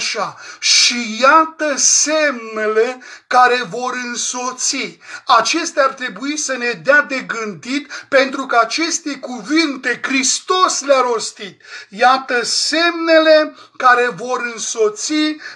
așa, și iată semnele care vor însoți. Acestea ar trebui să ne dea de gândit pentru că aceste cuvinte Hristos le-a rostit. Iată semnele care vor însoți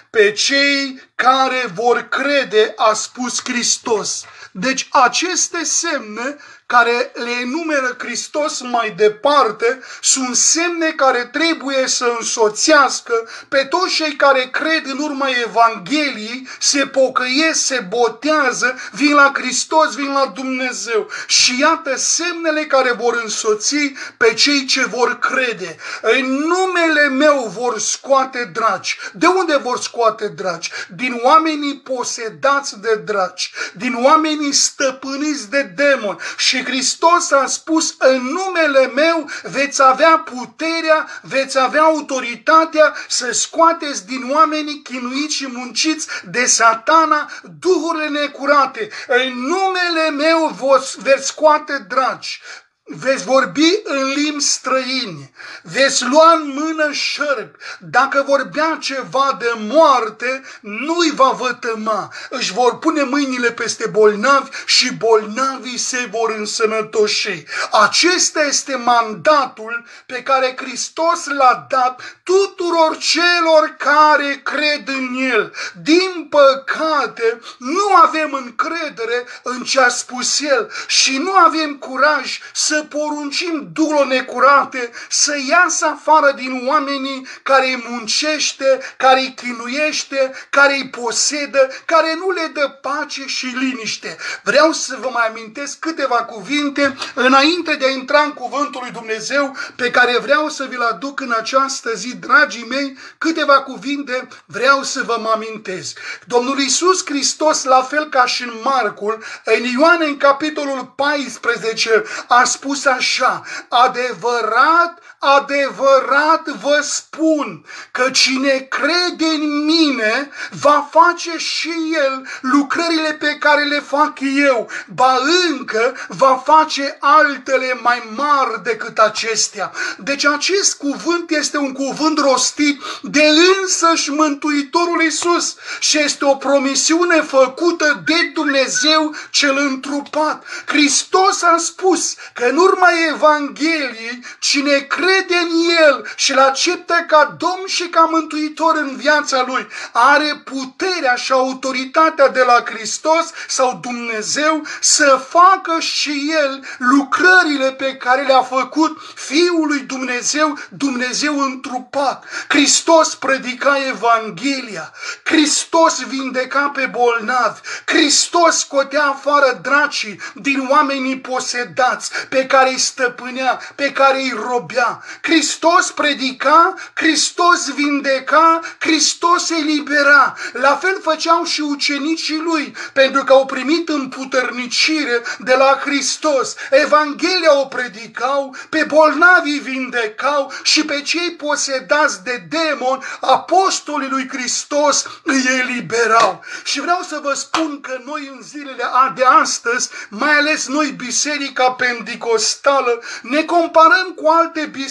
pe cei care vor crede, a spus Hristos. Deci aceste semne care le enumeră Hristos mai departe sunt semne care trebuie să însoțească pe toți cei care cred în urma Evangheliei, se pocăiesc, se botează, vin la Hristos, vin la Dumnezeu. Și iată semnele care vor însoți pe cei ce vor crede. În numele meu vor scoate dragi. De unde vor scoate dragi? Din oamenii posedați de dragi, din oamenii stăpâniți de demoni și și Hristos a spus, în numele meu veți avea puterea, veți avea autoritatea să scoateți din oamenii chinuiți și munciți de satana duhurile necurate. În numele meu veți scoate dragi veți vorbi în limbi străini, veți lua în mână șerpi. Dacă vorbea ceva de moarte, nu-i va vătăma. Își vor pune mâinile peste bolnavi și bolnavii se vor însănătoși. Acesta este mandatul pe care Hristos l-a dat tuturor celor care cred în El. Din păcate, nu avem încredere în ce a spus El și nu avem curaj să să poruncim duhul necurate să iasă afară din oamenii care îi muncește, care îi chinuiește, care îi posedă, care nu le dă pace și liniște. Vreau să vă mai amintesc câteva cuvinte înainte de a intra în cuvântul lui Dumnezeu pe care vreau să vi-l aduc în această zi, dragii mei, câteva cuvinte vreau să vă mă amintesc. Domnul Iisus Hristos, la fel ca și în Marcul, în Ioan în capitolul 14, a spus spus așa, adevărat, adevărat vă spun că cine crede în mine va face și el lucrările pe care le fac eu, ba încă va face altele mai mari decât acestea. Deci acest cuvânt este un cuvânt rostit de însăși Mântuitorul Iisus și este o promisiune făcută de Dumnezeu cel întrupat. Hristos a spus că în urma Evangheliei, cine crede în El și îl acceptă ca Domn și ca Mântuitor în viața lui, are puterea și autoritatea de la Hristos sau Dumnezeu să facă și El lucrările pe care le-a făcut Fiul lui Dumnezeu, Dumnezeu întrupat. Hristos predica Evanghelia, Hristos vindeca pe bolnavi, Hristos scotea afară dracii din oamenii posedați pe care îi stăpânea, pe care îi robea. Hristos predica, Hristos vindeca, Hristos elibera. La fel făceau și ucenicii lui, pentru că au primit împuternicire de la Hristos. Evanghelia o predicau, pe bolnavii vindecau și pe cei posedați de demon, apostolii lui Hristos îi eliberau. Și vreau să vă spun că noi în zilele de astăzi, mai ales noi Biserica Pentecostală, ne comparăm cu alte biserici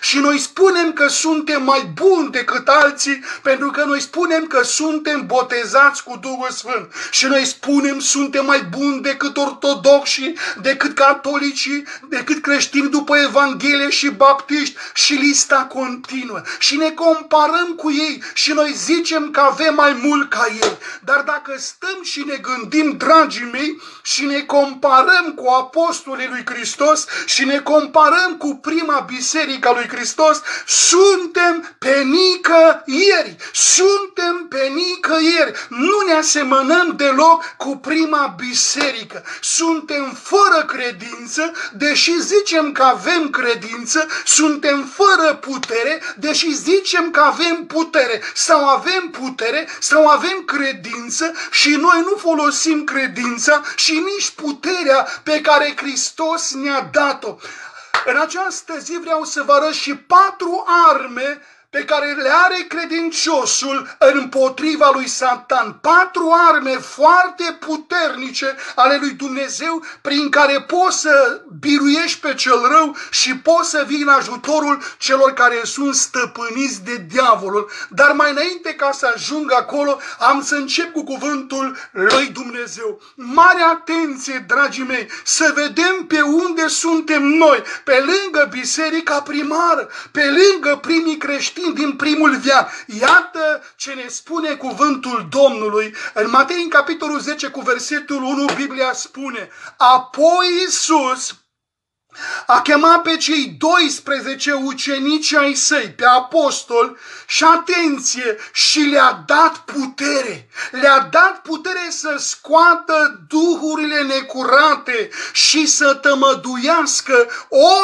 și noi spunem că suntem mai buni decât alții, pentru că noi spunem că suntem botezați cu Duhul Sfânt. Și noi spunem suntem mai buni decât ortodoxi, decât catolicii, decât creștini după Evanghelie și baptiști și lista continuă. Și ne comparăm cu ei și noi zicem că avem mai mult ca ei. Dar dacă stăm și ne gândim, dragii mei, și ne comparăm cu apostolii lui Hristos și ne comparăm cu prima biserică a lui Hristos, suntem pe nicăieri. Suntem pe nicăieri. Nu ne asemănăm deloc cu prima biserică. Suntem fără credință, deși zicem că avem credință, suntem fără putere, deși zicem că avem putere. Sau avem putere, sau avem credință și noi nu folosim credința și nici puterea pe care Hristos ne-a dat-o. În această zi vreau să vă arăt și patru arme pe care le are credinciosul împotriva lui Satan. Patru arme foarte puternice ale lui Dumnezeu prin care poți să biruiești pe cel rău și poți să vii în ajutorul celor care sunt stăpâniți de diavolul. Dar mai înainte ca să ajung acolo, am să încep cu cuvântul lui Dumnezeu. Mare atenție, dragii mei, să vedem pe unde suntem noi, pe lângă biserica primară, pe lângă primii creștini din primul viac. Iată ce ne spune cuvântul Domnului. În Matei, în capitolul 10, cu versetul 1, Biblia spune, Apoi Iisus, a chemat pe cei 12 ucenici ai săi, pe apostol, și atenție, și le-a dat putere. Le-a dat putere să scoată duhurile necurate și să tămăduiască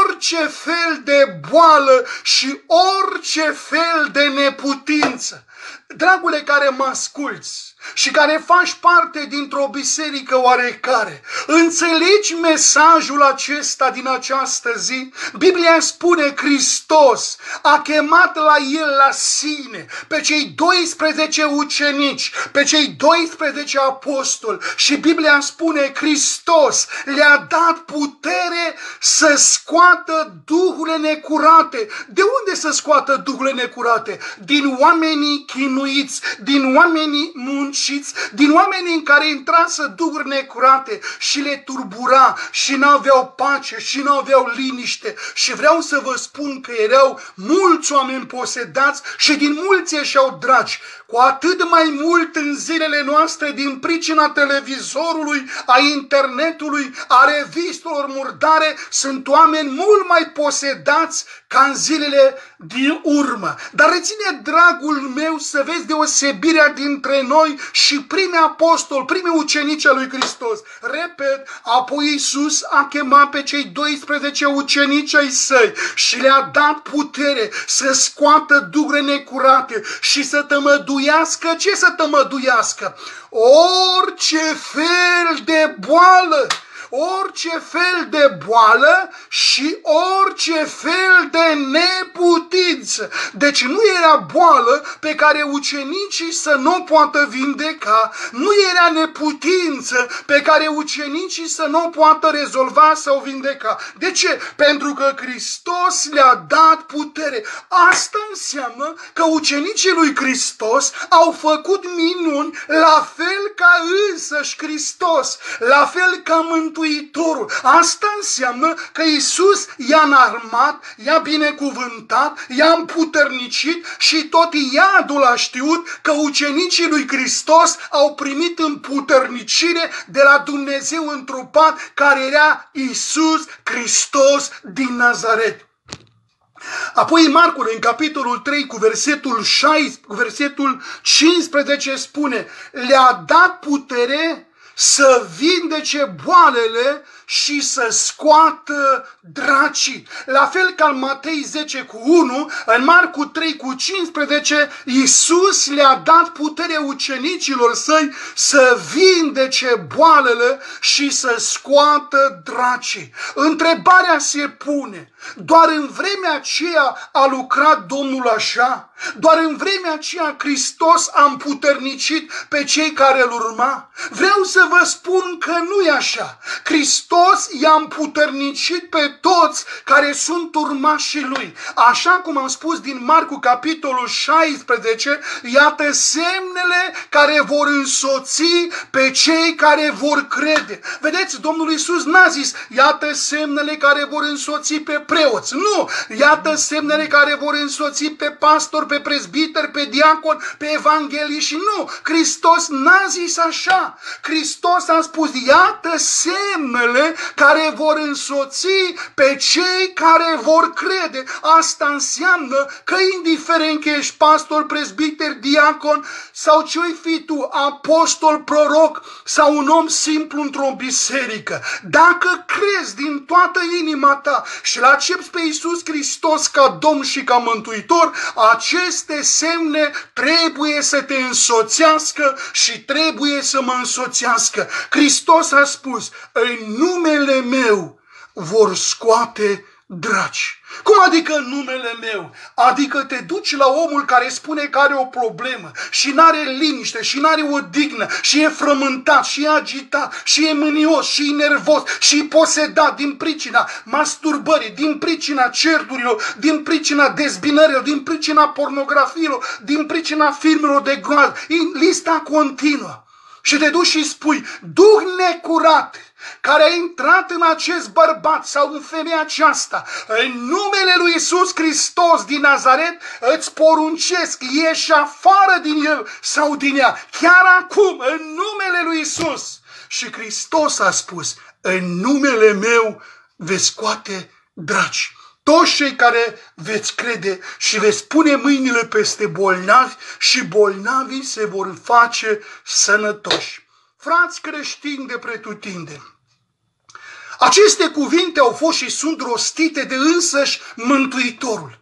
orice fel de boală și orice fel de neputință. Dragule care mă asculți, și care faci parte dintr-o biserică oarecare, înțelegi mesajul acesta din această zi? Biblia spune Hristos a chemat la el la sine pe cei 12 ucenici, pe cei 12 apostoli și Biblia spune Hristos le-a dat putere să scoată duhurile necurate. De unde să scoată duhurile necurate? Din oamenii chinuiți, din oamenii mun munciți, din oamenii în care intrasă duhuri necurate și le turbura și n-aveau pace și n-aveau liniște. Și vreau să vă spun că erau mulți oameni posedați și din mulți și-au dragi. Cu atât mai mult în zilele noastre din pricina televizorului, a internetului, a revistelor murdare, sunt oameni mult mai posedați ca în zilele din urmă. Dar reține, dragul meu, să vezi deosebirea dintre noi și primii apostoli, primii ucenici al lui Hristos. Repet, apoi Iisus a chemat pe cei 12 ucenici ai săi și le-a dat putere să scoată duhure necurate și să tămăduiască. Ce să tămăduiască? Orice fel de boală orice fel de boală și orice fel de neputință. Deci nu era boală pe care ucenicii să nu poată vindeca, nu era neputință pe care ucenicii să nu poată rezolva sau vindeca. De ce? Pentru că Hristos le-a dat putere. Asta înseamnă că ucenicii lui Hristos au făcut minuni la fel ca însăși Hristos, la fel ca Mântuitorul Mântuitorul. Asta înseamnă că Isus i-a înarmat, i-a binecuvântat, i-a împuternicit și tot iadul a știut că ucenicii lui Hristos au primit împuternicire de la Dumnezeu întrupat care era Isus Hristos din Nazaret. Apoi Marcul în capitolul 3 cu versetul 6, cu versetul 15 spune le-a dat putere să vindece boalele și să scoată dracii. La fel ca în Matei 10 cu 1, în Marcu 3 cu 15, Iisus le-a dat putere ucenicilor săi să vindece boalele și să scoată dracii. Întrebarea se pune, doar în vremea aceea a lucrat Domnul așa? Doar în vremea aceea Hristos a împuternicit pe cei care îl urma? Vreau să vă spun că nu e așa. Hristos i-a împuternicit pe toți care sunt urmașii lui. Așa cum am spus din Marcu capitolul 16, iată semnele care vor însoți pe cei care vor crede. Vedeți, Domnul Iisus n-a zis, iată semnele care vor însoți pe preoți. Nu! Iată semnele care vor însoți pe pastor, pe prezbiter, pe diacon, pe evangeliști. Nu! Hristos n-a zis așa. Hristos a spus, iată semnele care vor însoți pe cei care vor crede. Asta înseamnă că indiferent că ești pastor, prezbiter, diacon sau ce-oi fi tu, apostol, proroc sau un om simplu într-o biserică, dacă crezi din toată inima ta și l accepti pe Iisus Hristos ca Domn și ca Mântuitor, aceste semne trebuie să te însoțească și trebuie să mă însoțească. Hristos a spus, în numele meu vor scoate draci. Cum adică în numele meu? Adică te duci la omul care spune că are o problemă și n-are liniște și n-are o dignă și e frământat și e agitat și e mânios și e nervos și e posedat din pricina masturbării, din pricina certurilor, din pricina dezbinărilor, din pricina pornografiilor, din pricina filmelor de groază. Lista continuă. Și te duci și spui, Duh necurat, care a intrat în acest bărbat sau în femeia aceasta, în numele lui Isus Hristos din Nazaret, îți poruncesc, ieși afară din el sau din ea, chiar acum, în numele lui Isus. Și Hristos a spus, în numele meu veți scoate draci. Toți cei care veți crede și veți pune mâinile peste bolnavi și bolnavii se vor face sănătoși. Frați creștini de pretutinde, aceste cuvinte au fost și sunt rostite de însăși Mântuitorul.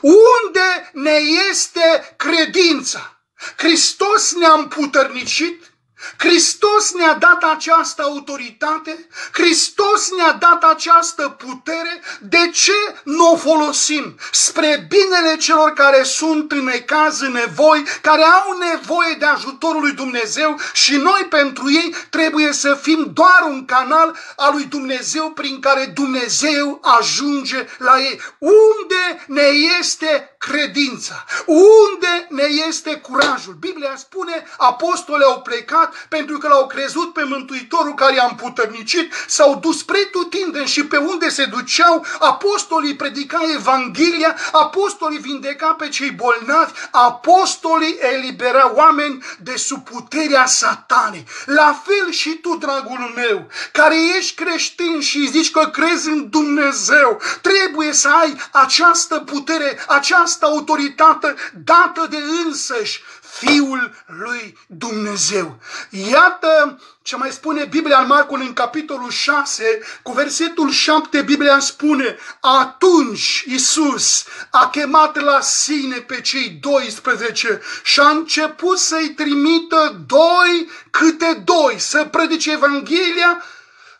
Unde ne este credința? Hristos ne-a împutărnicit Hristos ne-a dat această autoritate, Hristos ne-a dat această putere, de ce nu o folosim? Spre binele celor care sunt în ecaz, în nevoi, care au nevoie de ajutorul lui Dumnezeu și noi pentru ei trebuie să fim doar un canal al lui Dumnezeu prin care Dumnezeu ajunge la ei. Unde ne este credința? Unde ne este curajul? Biblia spune, apostole au plecat pentru că l-au crezut pe Mântuitorul care i-a împutărnicit, s-au dus pretutindeni și pe unde se duceau, apostolii predica Evanghelia, apostolii vindeca pe cei bolnavi, apostolii elibera oameni de sub puterea satanei. La fel și tu, dragul meu, care ești creștin și zici că crezi în Dumnezeu, trebuie să ai această putere, această autoritate dată de însăși Fiul lui Dumnezeu. Iată ce mai spune Biblia în Marcul în capitolul 6, cu versetul 7, Biblia spune, atunci Isus a chemat la sine pe cei 12 și a început să-i trimită doi câte doi să predice Evanghelia,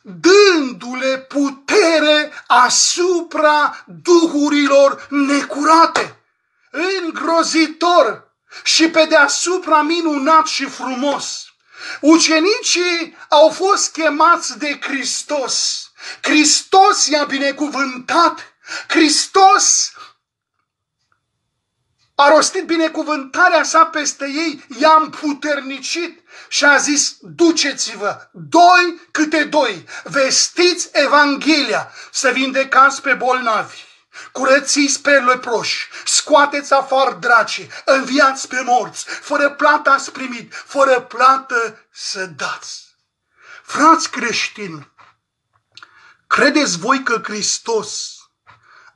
dându-le putere asupra duhurilor necurate. Îngrozitor! și pe deasupra minunat și frumos. Ucenicii au fost chemați de Hristos. Hristos i-a binecuvântat. Hristos a rostit binecuvântarea sa peste ei, i-a împuternicit și a zis, duceți-vă, doi câte doi, vestiți Evanghelia, să vindecați pe bolnavi curățiți pe leproși, scoateți afară dracii, înviați pe morți, fără plată ați primit, fără plată să dați. Frați creștini, credeți voi că Hristos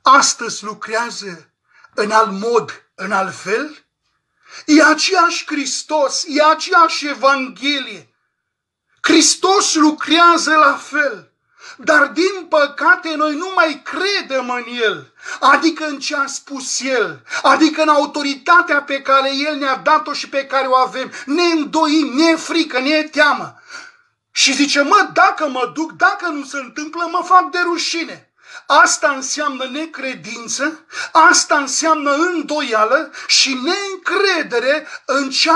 astăzi lucrează în alt mod, în alt fel? E aceeași Hristos, e aceeași Evanghelie. Hristos lucrează la fel. Dar din păcate noi nu mai credem în El, adică în ce a spus El, adică în autoritatea pe care El ne-a dat-o și pe care o avem. Ne îndoim, ne e frică, ne e teamă. Și zice, mă, dacă mă duc, dacă nu se întâmplă, mă fac de rușine. Asta înseamnă necredință, asta înseamnă îndoială și neîncredere în ce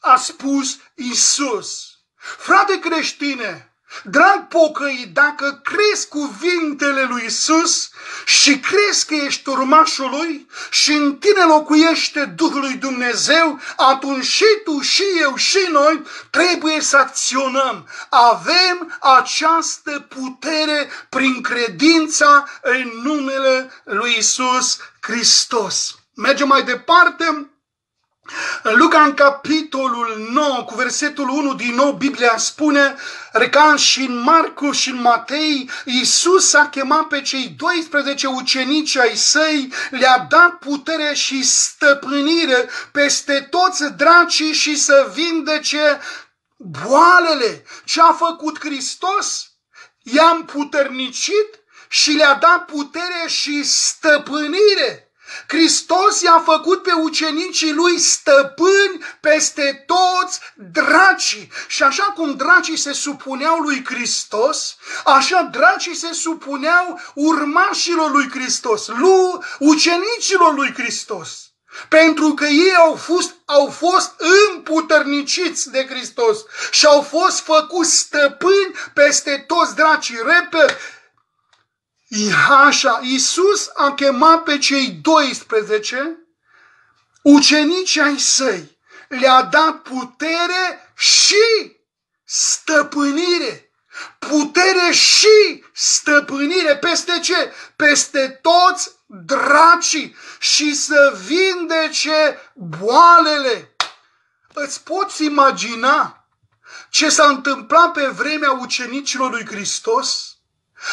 a spus Isus. Frate creștine, Drag pocăi, dacă crezi cuvintele lui Isus și crezi că ești urmașul lui și în tine locuiește Duhul lui Dumnezeu, atunci și tu, și eu, și noi trebuie să acționăm. Avem această putere prin credința în numele lui Isus Hristos. Mergem mai departe în Luca, în capitolul 9, cu versetul 1 din nou, Biblia spune, ca și în Marcu și în Matei, Iisus a chemat pe cei 12 ucenici ai săi, le-a dat putere și stăpânire peste toți dracii și să vindece boalele. Ce a făcut Hristos? I-a împuternicit și le-a dat putere și stăpânire Hristos i-a făcut pe ucenicii lui stăpâni peste toți dracii. Și așa cum dracii se supuneau lui Hristos, așa dracii se supuneau urmașilor lui Hristos, lui ucenicilor lui Hristos. Pentru că ei au fost, au fost împuterniciți de Hristos și au fost făcuți stăpâni peste toți dracii. Repet, Așa, Iisus a chemat pe cei 12 ucenici ai săi. Le-a dat putere și stăpânire. Putere și stăpânire. Peste ce? Peste toți dracii și să vindece boalele. Îți poți imagina ce s-a întâmplat pe vremea ucenicilor lui Hristos?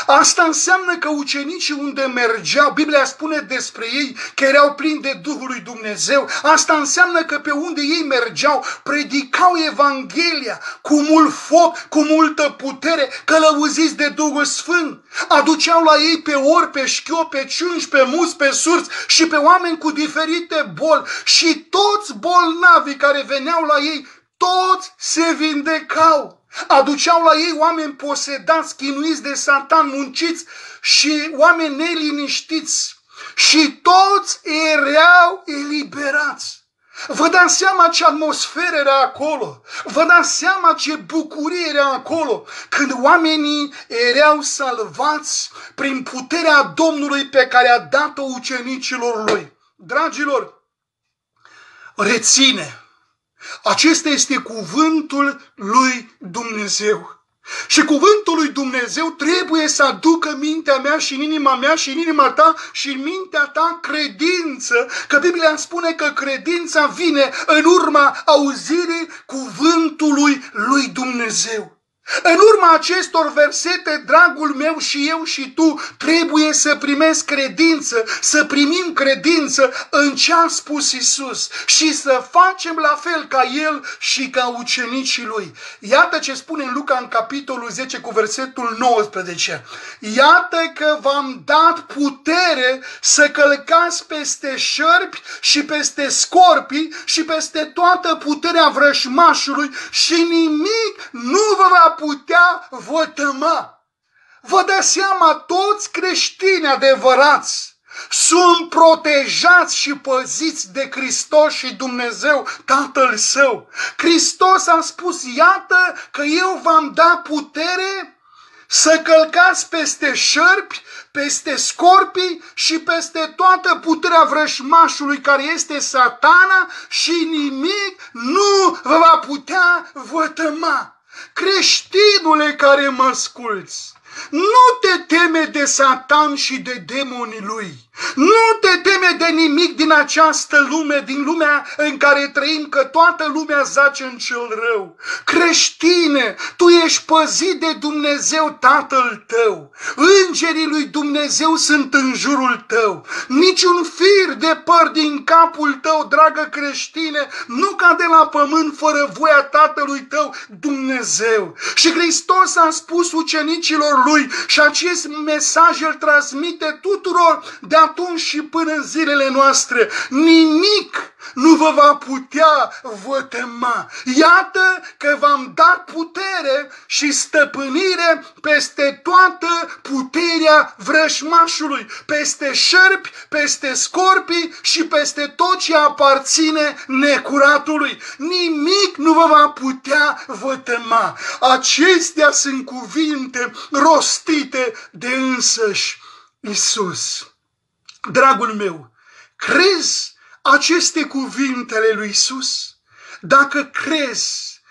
Asta înseamnă că ucenicii unde mergeau, Biblia spune despre ei că erau plini de Duhul lui Dumnezeu. Asta înseamnă că pe unde ei mergeau, predicau Evanghelia cu mult foc, cu multă putere, călăuziți de Duhul Sfânt. Aduceau la ei pe ori, pe șchiop, pe ciungi, pe mus, pe surți și pe oameni cu diferite boli. Și toți bolnavii care veneau la ei, toți se vindecau. Aduceau la ei oameni posedați, chinuiți de satan, munciți și oameni neliniștiți. Și toți erau eliberați. Vă dați seama ce atmosferă era acolo. Vă dați seama ce bucurie era acolo. Când oamenii erau salvați prin puterea Domnului pe care a dat-o ucenicilor lui. Dragilor, reține acesta este cuvântul lui Dumnezeu. Și cuvântul lui Dumnezeu trebuie să aducă mintea mea și în inima mea și în inima ta și în mintea ta credință. Că Biblia spune că credința vine în urma auzirii cuvântului lui Dumnezeu. În urma acestor versete, dragul meu și eu și tu, trebuie să primesc credință, să primim credință în ce a spus Isus și să facem la fel ca El și ca ucenicii Lui. Iată ce spune în Luca în capitolul 10 cu versetul 19. Iată că v-am dat putere să călcați peste șărpi și peste scorpii și peste toată puterea vrășmașului și nimic nu vă va putea vătăma. Vă dați seama, toți creștini adevărați sunt protejați și păziți de Hristos și Dumnezeu, Tatăl Său. Hristos a spus, iată că eu v-am dat putere să călcați peste șărpi, peste scorpii și peste toată puterea vrășmașului care este satana și nimic nu vă va putea vătăma. Creștinule care mă asculți, nu te teme de Satan și de demonii lui. Nu te teme de nimic din această lume, din lumea în care trăim, că toată lumea zace în cel rău. Creștine, tu ești păzit de Dumnezeu Tatăl tău. Îngerii lui Dumnezeu sunt în jurul tău. Niciun fir de păr din capul tău, dragă creștine, nu cade la pământ fără voia Tatălui tău, Dumnezeu. Și Hristos a spus ucenicilor lui și acest mesaj îl transmite tuturor de atunci și până în zilele noastre. Nimic nu vă va putea vătăma. Iată că v-am dat putere și stăpânire peste toată puterea vrășmașului, peste șerpi, peste scorpii și peste tot ce aparține necuratului. Nimic nu vă va putea vătăma. Acestea sunt cuvinte rostite de însăși Isus. Dragul meu, crezi aceste cuvintele lui Isus? Dacă crezi,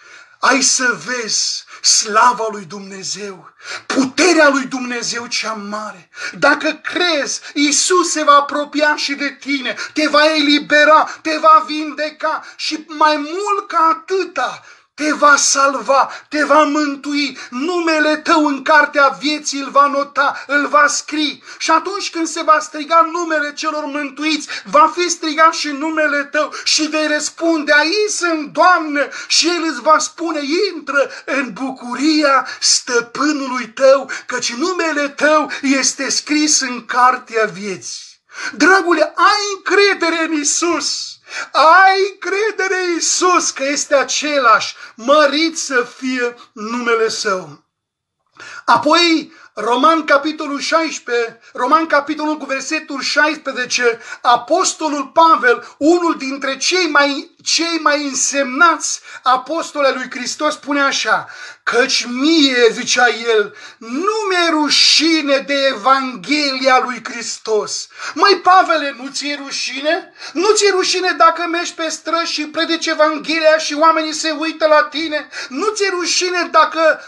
ai să vezi slava lui Dumnezeu, puterea lui Dumnezeu cea mare. Dacă crezi, Isus se va apropia și de tine, te va elibera, te va vindeca și mai mult ca atâta, te va salva, te va mântui, numele tău în cartea vieții îl va nota, îl va scrie. Și atunci când se va striga numele celor mântuiți, va fi strigat și numele tău și vei răspunde, aici sunt, Doamne, și El îți va spune, intră în bucuria stăpânului tău, căci numele tău este scris în cartea vieții. Dragule, ai încredere în Isus. Ai încredere în Isus că este același, mărit să fie numele Său. Apoi, Roman capitolul 16, Roman capitolul cu versetul 16, Apostolul Pavel, unul dintre cei mai, cei mai însemnați apostole lui Hristos, spune așa, căci mie, zicea el, nu mi-e rușine de Evanghelia lui Hristos. Măi, Pavele, nu ți-e rușine? Nu ți-e rușine dacă mergi pe străzi și predici Evanghelia și oamenii se uită la tine? Nu ți-e rușine dacă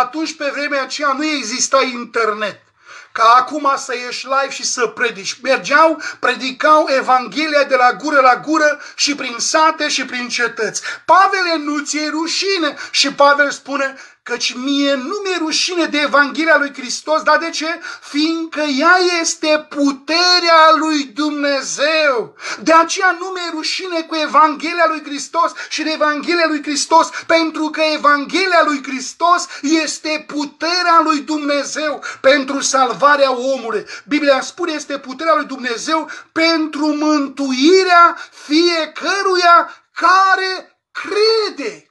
atunci pe vremea aceea nu exista internet? Ca acum să ieși live și să predici. Mergeau, predicau Evanghelia de la gură la gură și prin sate și prin cetăți. Pavele nuț ți-e rușine și Pavel spune, căci mie nu mi-e rușine de Evanghelia lui Hristos, dar de ce? Fiindcă ea este puterea lui Dumnezeu. De aceea nu mi-e rușine cu Evanghelia lui Hristos și de Evanghelia lui Hristos, pentru că Evanghelia lui Hristos este puterea lui Dumnezeu pentru salvarea omului. Biblia spune este puterea lui Dumnezeu pentru mântuirea fiecăruia care crede.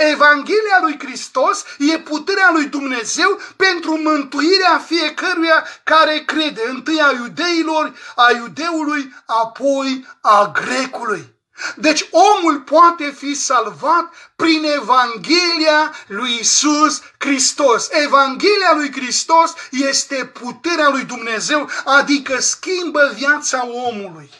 Evanghelia lui Hristos e puterea lui Dumnezeu pentru mântuirea fiecăruia care crede, întâi a iudeilor, a iudeului, apoi a grecului. Deci omul poate fi salvat prin Evanghelia lui Isus Hristos. Evanghelia lui Hristos este puterea lui Dumnezeu, adică schimbă viața omului.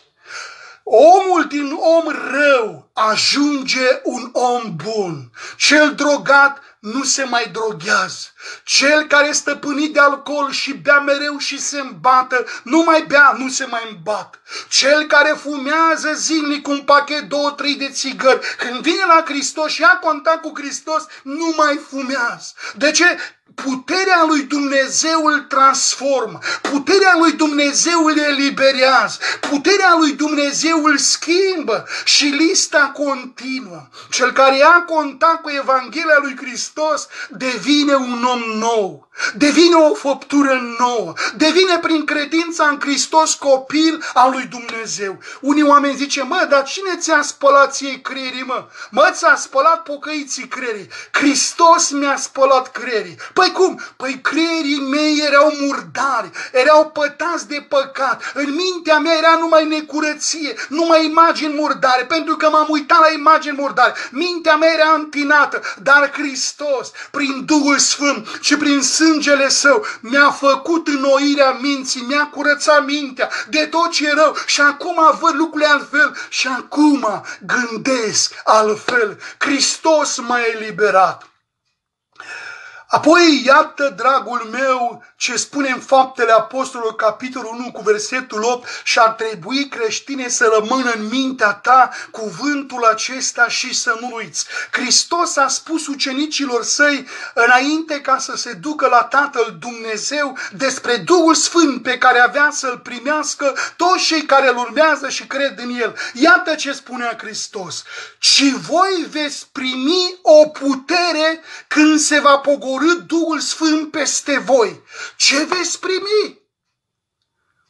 Omul din om rău ajunge un om bun. Cel drogat nu se mai droghează. Cel care este stăpânit de alcool și bea mereu și se îmbată, nu mai bea, nu se mai îmbată. Cel care fumează zilnic un pachet, două, trei de țigări, când vine la Hristos și ia contact cu Hristos, nu mai fumează. De ce? Puterea lui Dumnezeu îl transformă, puterea lui Dumnezeu îl eliberează, puterea lui Dumnezeu îl schimbă. Și lista continuă. Cel care ia contact cu Evanghelia lui Hristos devine un om nou, devine o făptură nouă, devine prin credința în Hristos copil al lui Dumnezeu. Unii oameni zice, mă, dar cine ți-a spălat ție creierii, mă? Mă, ți-a spălat pocăiții creierii. Hristos mi-a spălat creierii. Păi cum? Păi creierii mei erau murdari, erau pătați de păcat. În mintea mea era numai necurăție, numai imagini murdare, pentru că m-am uitat la imagini murdare. Mintea mea era întinată, dar Hristos, prin Duhul Sfânt și prin sângele Său, mi-a făcut înnoirea minții, mi-a curățat mintea de tot ce e rău și acum văd lucrurile altfel și acum gândesc altfel. Hristos m-a eliberat. Apoi, iată, dragul meu, ce spune în Faptele Apostolului, capitolul 1, cu versetul 8, și ar trebui creștine să rămână în mintea ta cuvântul acesta și să nu uiți. Hristos a spus ucenicilor săi, înainte ca să se ducă la Tatăl Dumnezeu, despre Duhul Sfânt pe care avea să-l primească toți cei care îl urmează și cred în el. Iată ce spunea Hristos. Ci voi veți primi o putere când se va pogori coborât Duhul Sfânt peste voi. Ce veți primi?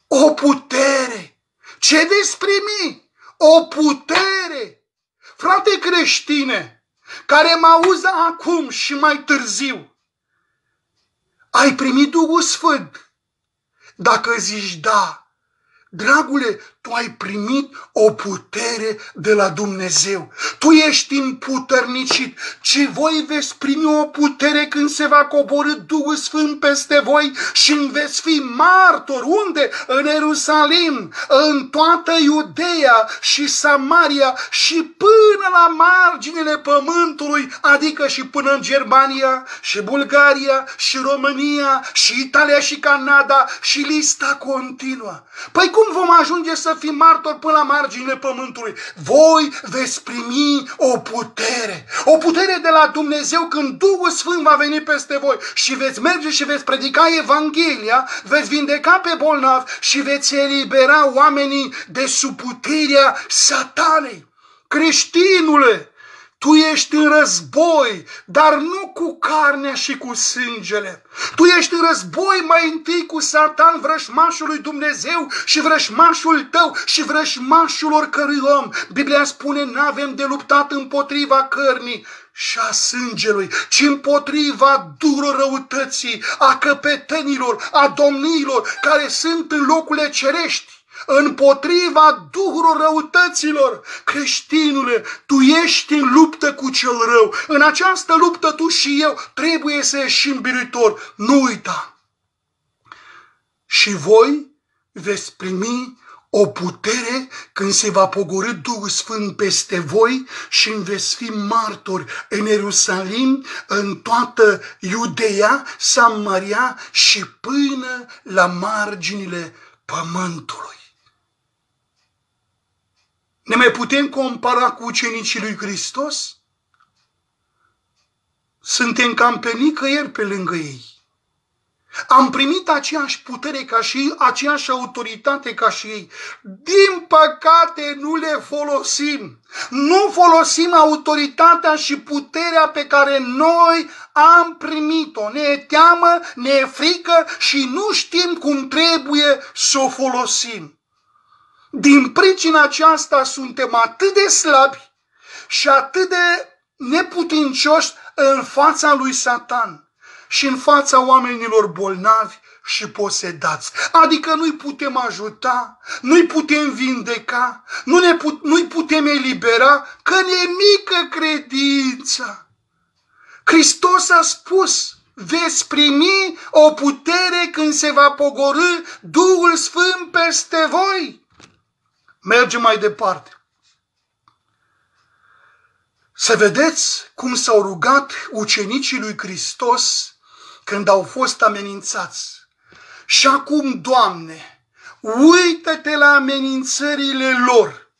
O putere. Ce veți primi? O putere. Frate creștine, care mă auză acum și mai târziu, ai primit Duhul Sfânt? Dacă zici da, dragule, tu ai primit o putere de la Dumnezeu. Tu ești împuternicit, ci voi veți primi o putere când se va coborâ Duhul Sfânt peste voi și veți fi martori. Unde? În Ierusalim, în toată Iudeea și Samaria și până la marginile pământului, adică și până în Germania și Bulgaria și România și Italia și Canada și lista continuă. Păi cum vom ajunge să fim martori până la marginile pământului. Voi veți primi o putere. O putere de la Dumnezeu când Duhul Sfânt va veni peste voi și veți merge și veți predica Evanghelia, veți vindeca pe bolnav și veți elibera oamenii de sub puterea satanei. Creștinule, Tu ești în război, dar nu cu carnea și cu sângele. Tu ești în război mai întâi cu Satan, vrășmașul lui Dumnezeu și vrășmașul tău și vrășmașul oricărui om. Biblia spune, n-avem de luptat împotriva cărnii și a sângelui, ci împotriva durilor răutății, a căpetenilor, a domniilor care sunt în locurile cerești împotriva duhurilor răutăților. Creștinule, tu ești în luptă cu cel rău. În această luptă tu și eu trebuie să ieșim biruitor. Nu uita! Și voi veți primi o putere când se va pogorâ Duhul Sfânt peste voi și veți fi martori în Ierusalim, în toată Iudeea, Samaria și până la marginile pământului. Ne mai putem compara cu ucenicii lui Hristos? Suntem cam pe nicăieri pe lângă ei. Am primit aceeași putere ca și ei, aceeași autoritate ca și ei. Din păcate nu le folosim. Nu folosim autoritatea și puterea pe care noi am primit-o. Ne e teamă, ne e frică și nu știm cum trebuie să o folosim. Din pricina aceasta suntem atât de slabi și atât de neputincioși în fața lui Satan și în fața oamenilor bolnavi și posedați. Adică nu-i putem ajuta, nu-i putem vindeca, nu ne put, nu-i putem elibera, că ne mică credința. Hristos a spus, veți primi o putere când se va pogorâ Duhul Sfânt peste voi. Mergem mai departe. Să vedeți cum s-au rugat ucenicii lui Hristos când au fost amenințați. Și acum, Doamne, uită-te la amenințările lor,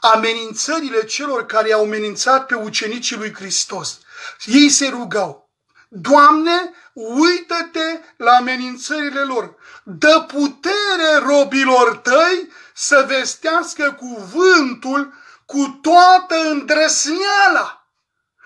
amenințările celor care au amenințat pe ucenicii lui Hristos. Ei se rugau, Doamne, uită-te la amenințările lor, dă putere robilor tăi să vestească cuvântul cu toată îndrăsneala.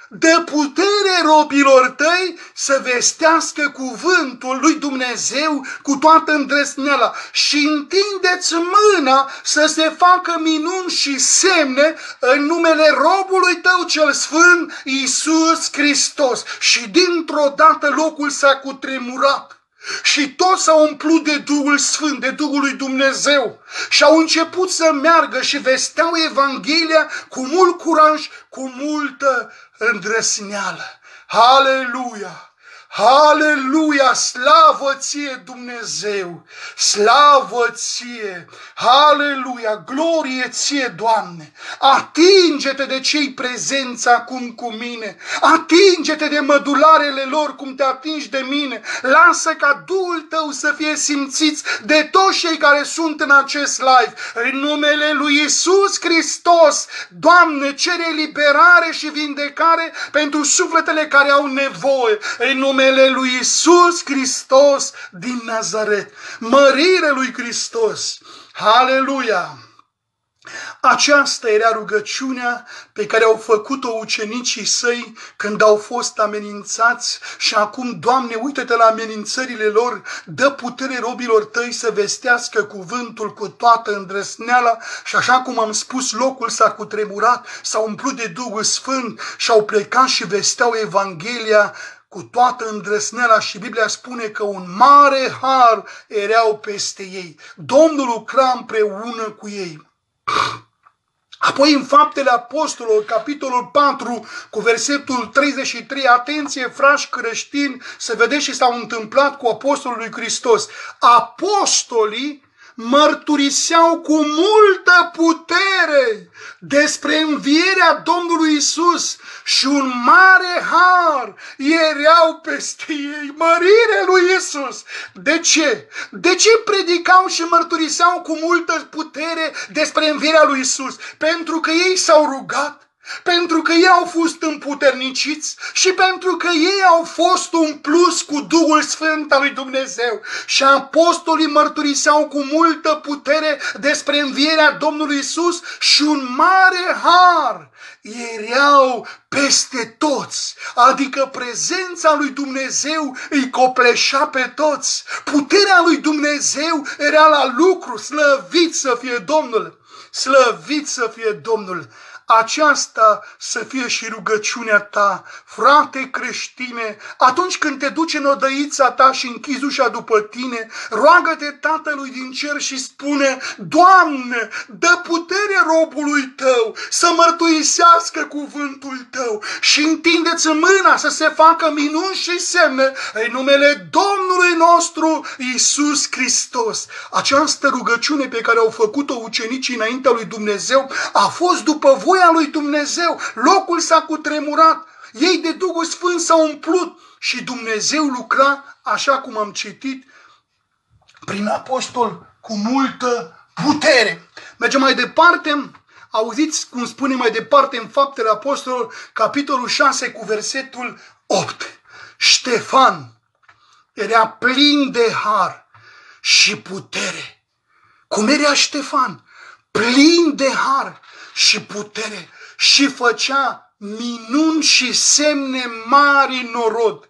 Dă putere robilor tăi să vestească cuvântul lui Dumnezeu cu toată îndrăsneala și întindeți mâna să se facă minuni și semne în numele robului tău cel sfânt, Iisus Hristos. Și dintr-o dată locul s-a cutremurat. Și toți s-au umplut de Duhul Sfânt, de Duhul lui Dumnezeu și au început să meargă și vesteau Evanghelia cu mult curaj, cu multă îndrăsneală. Aleluia! Aleluia, slavă ție Dumnezeu, slavă ție, aleluia, glorie ție Doamne. Atinge-te de cei prezenți acum cu mine, atinge-te de mădularele lor cum te atingi de mine. Lasă ca Duhul tău să fie simțiți de toți cei care sunt în acest live. În numele lui Isus Hristos, Doamne, cere liberare și vindecare pentru sufletele care au nevoie. În numele numele lui Isus Hristos din Nazaret. Mărire lui Hristos. Haleluia! Aceasta era rugăciunea pe care au făcut-o ucenicii săi când au fost amenințați și acum, Doamne, uită-te la amenințările lor, dă putere robilor tăi să vestească cuvântul cu toată îndrăsneala și așa cum am spus, locul s-a cutremurat, s-a umplut de Duhul Sfânt și au plecat și vesteau Evanghelia cu toată îndrăsneala și Biblia spune că un mare har erau peste ei. Domnul lucra împreună cu ei. Apoi în Faptele Apostolilor, capitolul 4, cu versetul 33, atenție, frași creștini, să vedeți ce s-a întâmplat cu Apostolul lui Hristos. Apostolii mărturiseau cu multă putere despre învierea Domnului Isus și un mare har erau peste ei, mărire lui Isus. De ce? De ce predicau și mărturiseau cu multă putere despre învierea lui Isus? Pentru că ei s-au rugat pentru că ei au fost împuterniciți și pentru că ei au fost umpluți cu Duhul Sfânt al lui Dumnezeu. Și apostolii mărturiseau cu multă putere despre învierea Domnului Isus și un mare har erau peste toți, adică prezența lui Dumnezeu îi copleșea pe toți. Puterea lui Dumnezeu era la lucru, slăvit să fie Domnul, slăvit să fie Domnul aceasta să fie și rugăciunea ta, frate creștine, atunci când te duci în odăița ta și închizi ușa după tine, roagă-te Tatălui din cer și spune, Doamne, dă putere robului tău să mărtuisească cuvântul tău și întindeți mâna să se facă minuni și semne în numele Domnului nostru Isus Hristos. Această rugăciune pe care au făcut-o ucenicii înaintea lui Dumnezeu a fost după voia voia lui Dumnezeu. Locul s-a cutremurat. Ei de Duhul Sfânt s-au umplut și Dumnezeu lucra, așa cum am citit, prin apostol cu multă putere. Mergem mai departe, auziți cum spune mai departe în Faptele Apostolilor, capitolul 6 cu versetul 8. Ștefan era plin de har și putere. Cum era Ștefan? Plin de har și putere și făcea minuni și semne mari norod.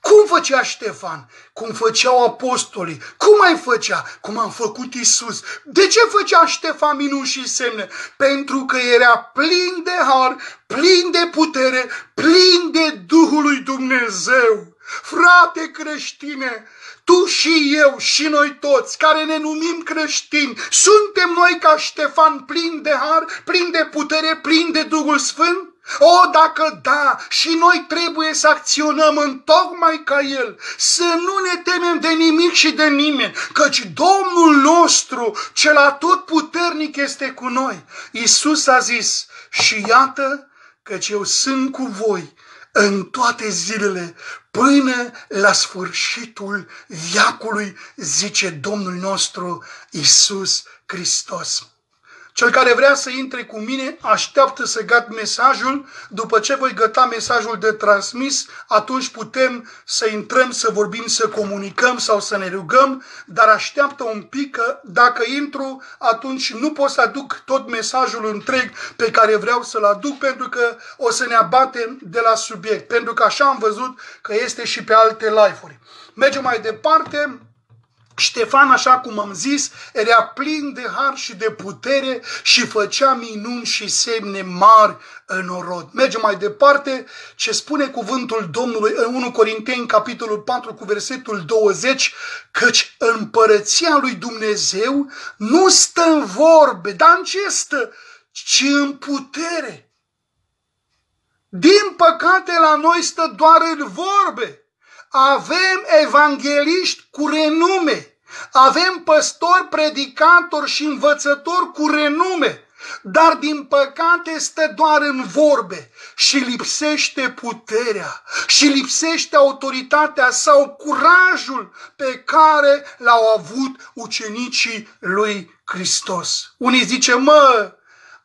Cum făcea Ștefan? Cum făceau apostolii? Cum mai făcea? Cum am făcut Isus? De ce făcea Ștefan minuni și semne? Pentru că era plin de har, plin de putere, plin de Duhul lui Dumnezeu. Frate creștine, tu și eu și noi toți care ne numim creștini, suntem noi ca Ștefan plin de har, plin de putere, plin de Duhul Sfânt? O, dacă da, și noi trebuie să acționăm în tocmai ca El, să nu ne temem de nimic și de nimeni, căci Domnul nostru, cel atot puternic, este cu noi. Iisus a zis, și iată căci eu sunt cu voi în toate zilele până la sfârșitul viacului, zice Domnul nostru Isus Hristos. Cel care vrea să intre cu mine așteaptă să gat mesajul. După ce voi găta mesajul de transmis, atunci putem să intrăm, să vorbim, să comunicăm sau să ne rugăm, dar așteaptă un pic că dacă intru, atunci nu pot să aduc tot mesajul întreg pe care vreau să-l aduc, pentru că o să ne abatem de la subiect, pentru că așa am văzut că este și pe alte live-uri. Mergem mai departe. Ștefan, așa cum am zis, era plin de har și de putere și făcea minuni și semne mari în orod. Mergem mai departe, ce spune cuvântul Domnului în 1 Corinteni, capitolul 4, cu versetul 20, căci împărăția lui Dumnezeu nu stă în vorbe, dar în ce stă? Ci în putere. Din păcate la noi stă doar în vorbe avem evangeliști cu renume, avem păstori, predicatori și învățători cu renume, dar din păcate stă doar în vorbe. Și lipsește puterea. Și lipsește autoritatea sau curajul pe care l-au avut ucenicii lui Hristos. Unii zice, mă,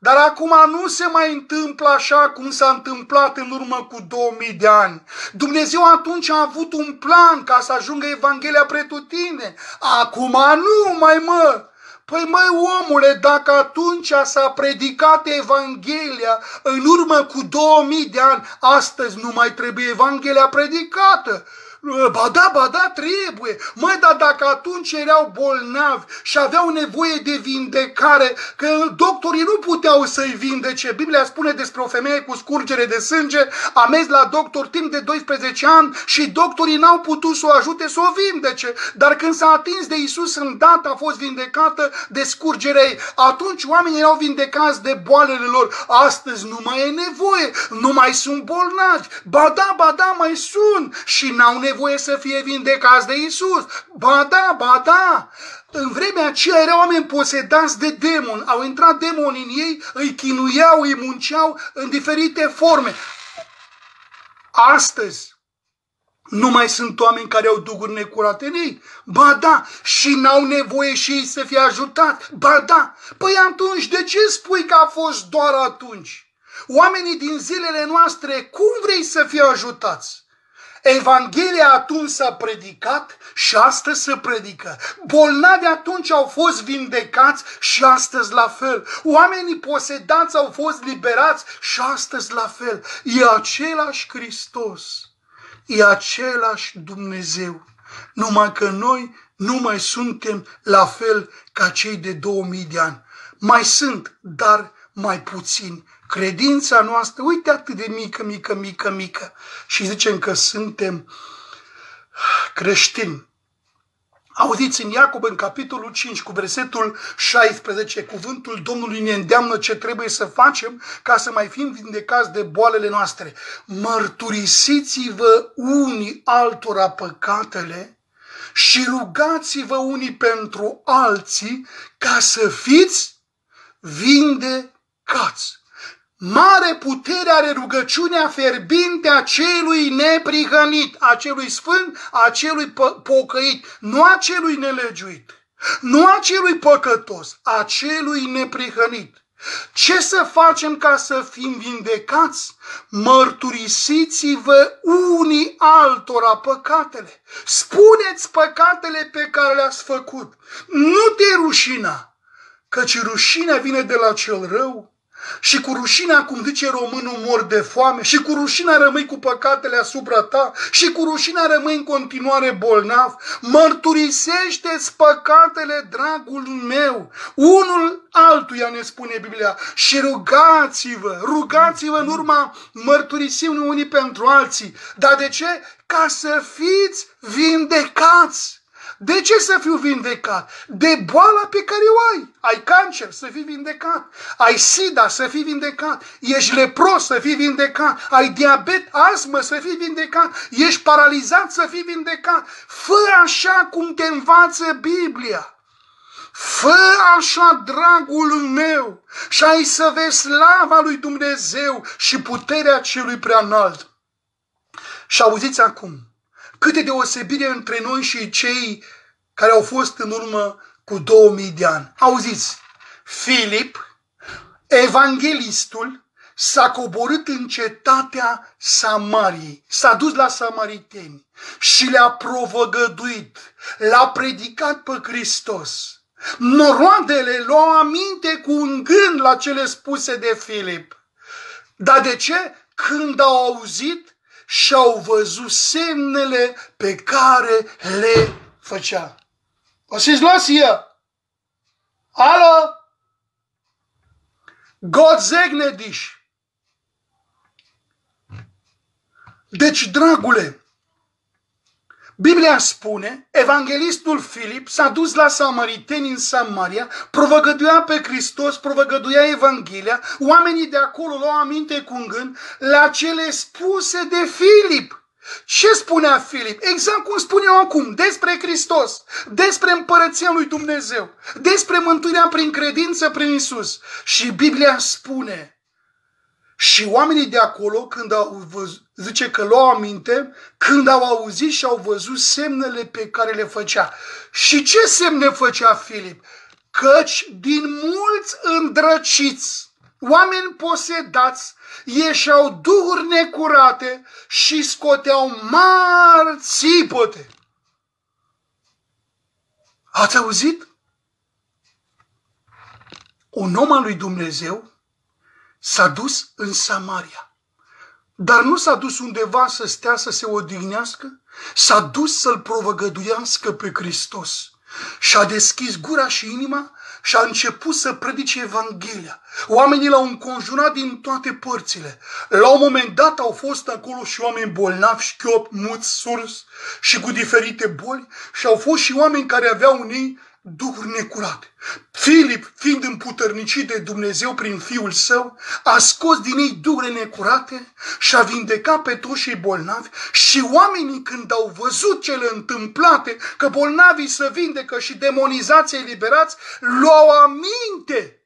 dar acum nu se mai întâmplă așa cum s-a întâmplat în urmă cu 2000 de ani. Dumnezeu atunci a avut un plan ca să ajungă Evanghelia pretutine. Acum nu mai mă. Păi mai omule, dacă atunci s-a predicat Evanghelia în urmă cu 2000 de ani, astăzi nu mai trebuie Evanghelia predicată. Ba da, ba da, trebuie. Măi, dar dacă atunci erau bolnavi și aveau nevoie de vindecare, că doctorii nu puteau să-i vindece. Biblia spune despre o femeie cu scurgere de sânge, a mers la doctor timp de 12 ani și doctorii n-au putut să o ajute să o vindece. Dar când s-a atins de Isus, îndată a fost vindecată de scurgerea ei. Atunci oamenii erau vindecați de boalele lor. Astăzi nu mai e nevoie, nu mai sunt bolnavi. Ba da, ba da, mai sunt și n-au nevoie nevoie să fie vindecați de Isus. Ba da, ba da! În vremea aceea erau oameni posedați de demoni. Au intrat demoni în ei, îi chinuiau, îi munceau în diferite forme. Astăzi, nu mai sunt oameni care au duhuri necurate în ei. Ba da, și n-au nevoie și ei să fie ajutat. Ba da, păi atunci de ce spui că a fost doar atunci? Oamenii din zilele noastre, cum vrei să fie ajutați? Evanghelia atunci s-a predicat și astăzi se predică. Bolnavi atunci au fost vindecați și astăzi la fel. Oamenii posedați au fost liberați și astăzi la fel. E același Hristos. E același Dumnezeu. Numai că noi nu mai suntem la fel ca cei de 2000 de ani. Mai sunt, dar mai puțini. Credința noastră, uite atât de mică, mică, mică, mică. Și zicem că suntem creștini. Auziți în Iacob, în capitolul 5, cu versetul 16, cuvântul Domnului ne îndeamnă ce trebuie să facem ca să mai fim vindecați de boalele noastre. Mărturisiți-vă unii altora păcatele și rugați-vă unii pentru alții ca să fiți vindecați. Mare putere are rugăciunea fierbinte a celui neprihănit, a celui sfânt, a celui pocăit, nu a celui nelegiuit, nu a celui păcătos, a celui neprihănit. Ce să facem ca să fim vindecați? Mărturisiți-vă unii altora păcatele. Spuneți păcatele pe care le-ați făcut. Nu te rușina, căci rușinea vine de la cel rău și cu rușinea, cum zice românul, mor de foame și cu rușinea rămâi cu păcatele asupra ta și cu rușinea rămâi în continuare bolnav. Mărturisește-ți păcatele, dragul meu, unul altuia ne spune Biblia și rugați-vă, rugați-vă în urma mărturisiunii unii pentru alții. Dar de ce? Ca să fiți vindecați. De ce să fiu vindecat? De boala pe care o ai. Ai cancer, să fii vindecat. Ai sida, să fii vindecat. Ești lepros, să fii vindecat. Ai diabet, astmă, să fii vindecat. Ești paralizat, să fii vindecat. Fă așa cum te învață Biblia. Fă așa, dragul meu, și ai să vezi slava lui Dumnezeu și puterea celui prea înalt. Și auziți acum, Câte deosebire între noi și cei care au fost în urmă cu 2000 de ani. Auziți, Filip, evanghelistul, s-a coborât în cetatea Samariei, s-a dus la samariteni și le-a provăgăduit, l-a predicat pe Hristos. Noroadele luau aminte cu un gând la cele spuse de Filip. Dar de ce? Când au auzit, și-au văzut semnele pe care le făcea. O să-ți luați ea. Alo? God zegne dich. Deci, dragule, Biblia spune, evanghelistul Filip s-a dus la samariteni în Samaria, provăgăduia pe Hristos, provăgăduia Evanghelia, oamenii de acolo luau aminte cu un gând la cele spuse de Filip. Ce spunea Filip? Exact cum spun eu acum, despre Hristos, despre împărăția lui Dumnezeu, despre mântuirea prin credință prin Isus. Și Biblia spune, și oamenii de acolo, când au văzut, zice că luau aminte, când au auzit și au văzut semnele pe care le făcea. Și ce semne făcea Filip? Căci din mulți îndrăciți, oameni posedați, ieșeau duhuri necurate și scoteau mari țipote. Ați auzit? Un om al lui Dumnezeu s-a dus în Samaria. Dar nu s-a dus undeva să stea să se odihnească, s-a dus să-L provăgăduiască pe Hristos. Și a deschis gura și inima și a început să predice Evanghelia. Oamenii l-au înconjurat din toate părțile. La un moment dat au fost acolo și oameni bolnavi, șchiop, muți, surs și cu diferite boli și au fost și oameni care aveau unii duhuri necurate. Filip, fiind împuternicit de Dumnezeu prin Fiul Său, a scos din ei duhuri necurate și a vindecat pe toți cei bolnavi și oamenii când au văzut cele întâmplate, că bolnavii se vindecă și demonizații eliberați, luau aminte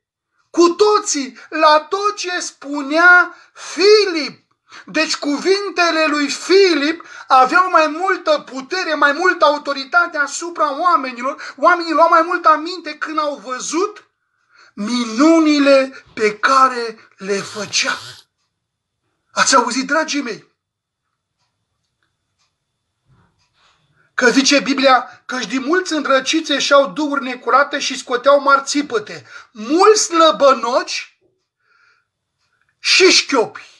cu toții la tot ce spunea Filip. Deci cuvintele lui Filip aveau mai multă putere, mai multă autoritate asupra oamenilor. Oamenii luau mai multă aminte când au văzut minunile pe care le făcea. Ați auzit, dragii mei? Că zice Biblia că din mulți îndrăciți și-au duhuri necurate și scoteau mari țipăte. Mulți slăbănoci și șchiopi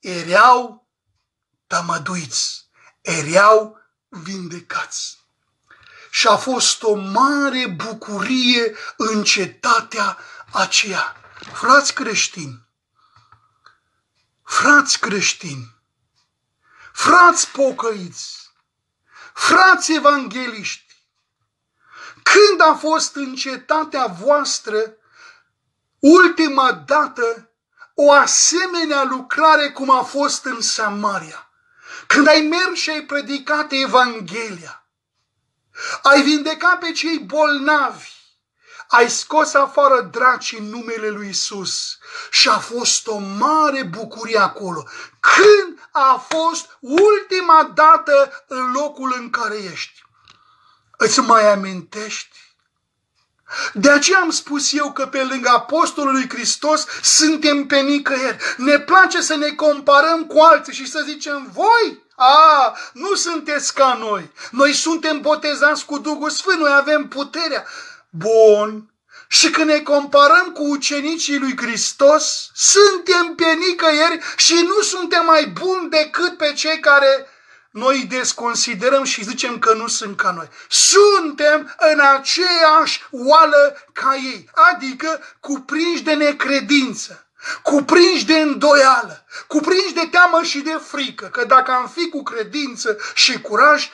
erau tămăduiți, erau vindecați. Și a fost o mare bucurie în cetatea aceea. Frați creștini, frați creștini, frați pocăiți, frați evangeliști, când a fost în cetatea voastră ultima dată o asemenea lucrare cum a fost în Samaria? Când ai mers și ai predicat Evanghelia, ai vindecat pe cei bolnavi, ai scos afară draci în numele lui Isus și a fost o mare bucurie acolo. Când a fost ultima dată în locul în care ești? Îți mai amintești? De aceea am spus eu că pe lângă Apostolul lui Hristos suntem pe nicăieri. Ne place să ne comparăm cu alții și să zicem, voi, a, nu sunteți ca noi. Noi suntem botezați cu Duhul Sfânt, noi avem puterea. Bun. Și când ne comparăm cu ucenicii lui Hristos, suntem pe nicăieri și nu suntem mai buni decât pe cei care noi îi desconsiderăm și zicem că nu sunt ca noi. Suntem în aceeași oală ca ei, adică cuprinși de necredință, cuprinși de îndoială, cuprinși de teamă și de frică, că dacă am fi cu credință și curaj,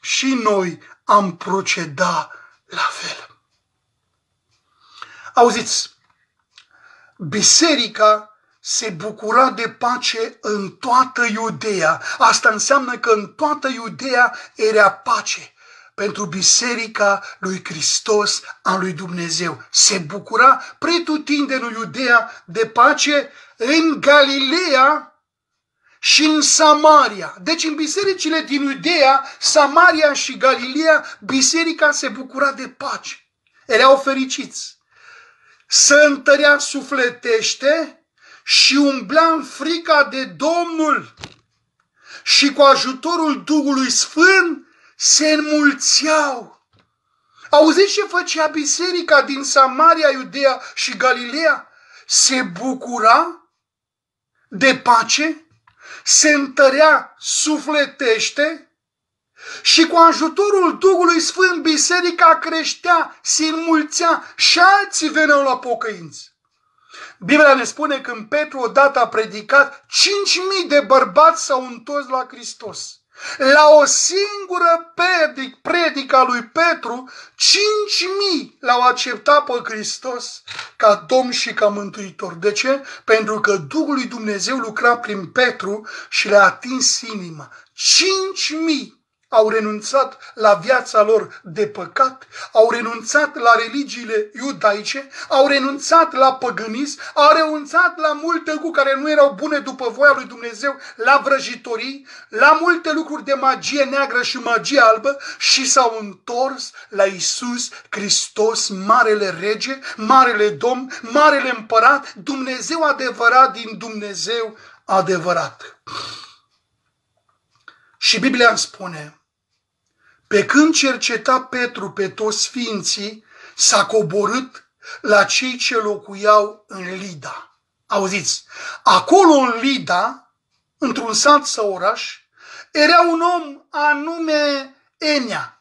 și noi am proceda la fel. Auziți, biserica se bucura de pace în toată Iudeea. Asta înseamnă că în toată Iudeea era pace pentru biserica lui Hristos a lui Dumnezeu. Se bucura pretutindeni în Iudea de pace în Galileea și în Samaria. Deci în bisericile din Iudea, Samaria și Galileea, biserica se bucura de pace. Erau fericiți. Să întărea sufletește și umbla în frica de Domnul și cu ajutorul Duhului Sfânt se înmulțeau. Auziți ce făcea biserica din Samaria, Iudea și Galileea? Se bucura de pace, se întărea sufletește și cu ajutorul Duhului Sfânt biserica creștea, se înmulțea și alții veneau la pocăință. Biblia ne spune că în Petru odată a predicat, 5.000 de bărbați s-au întors la Hristos. La o singură predic, predica lui Petru, 5.000 l-au acceptat pe Hristos ca Domn și ca Mântuitor. De ce? Pentru că Duhul lui Dumnezeu lucra prin Petru și le-a atins inima. 5.000 au renunțat la viața lor de păcat, au renunțat la religiile iudaice, au renunțat la păgânism, au renunțat la multe lucruri care nu erau bune după voia lui Dumnezeu, la vrăjitorii, la multe lucruri de magie neagră și magie albă și s-au întors la Isus Hristos, Marele Rege, Marele Domn, Marele Împărat, Dumnezeu adevărat din Dumnezeu adevărat. Și Biblia îmi spune, pe când cerceta Petru pe toți sfinții, s-a coborât la cei ce locuiau în Lida. Auziți, acolo în Lida, într-un sat sau oraș, era un om anume Enia,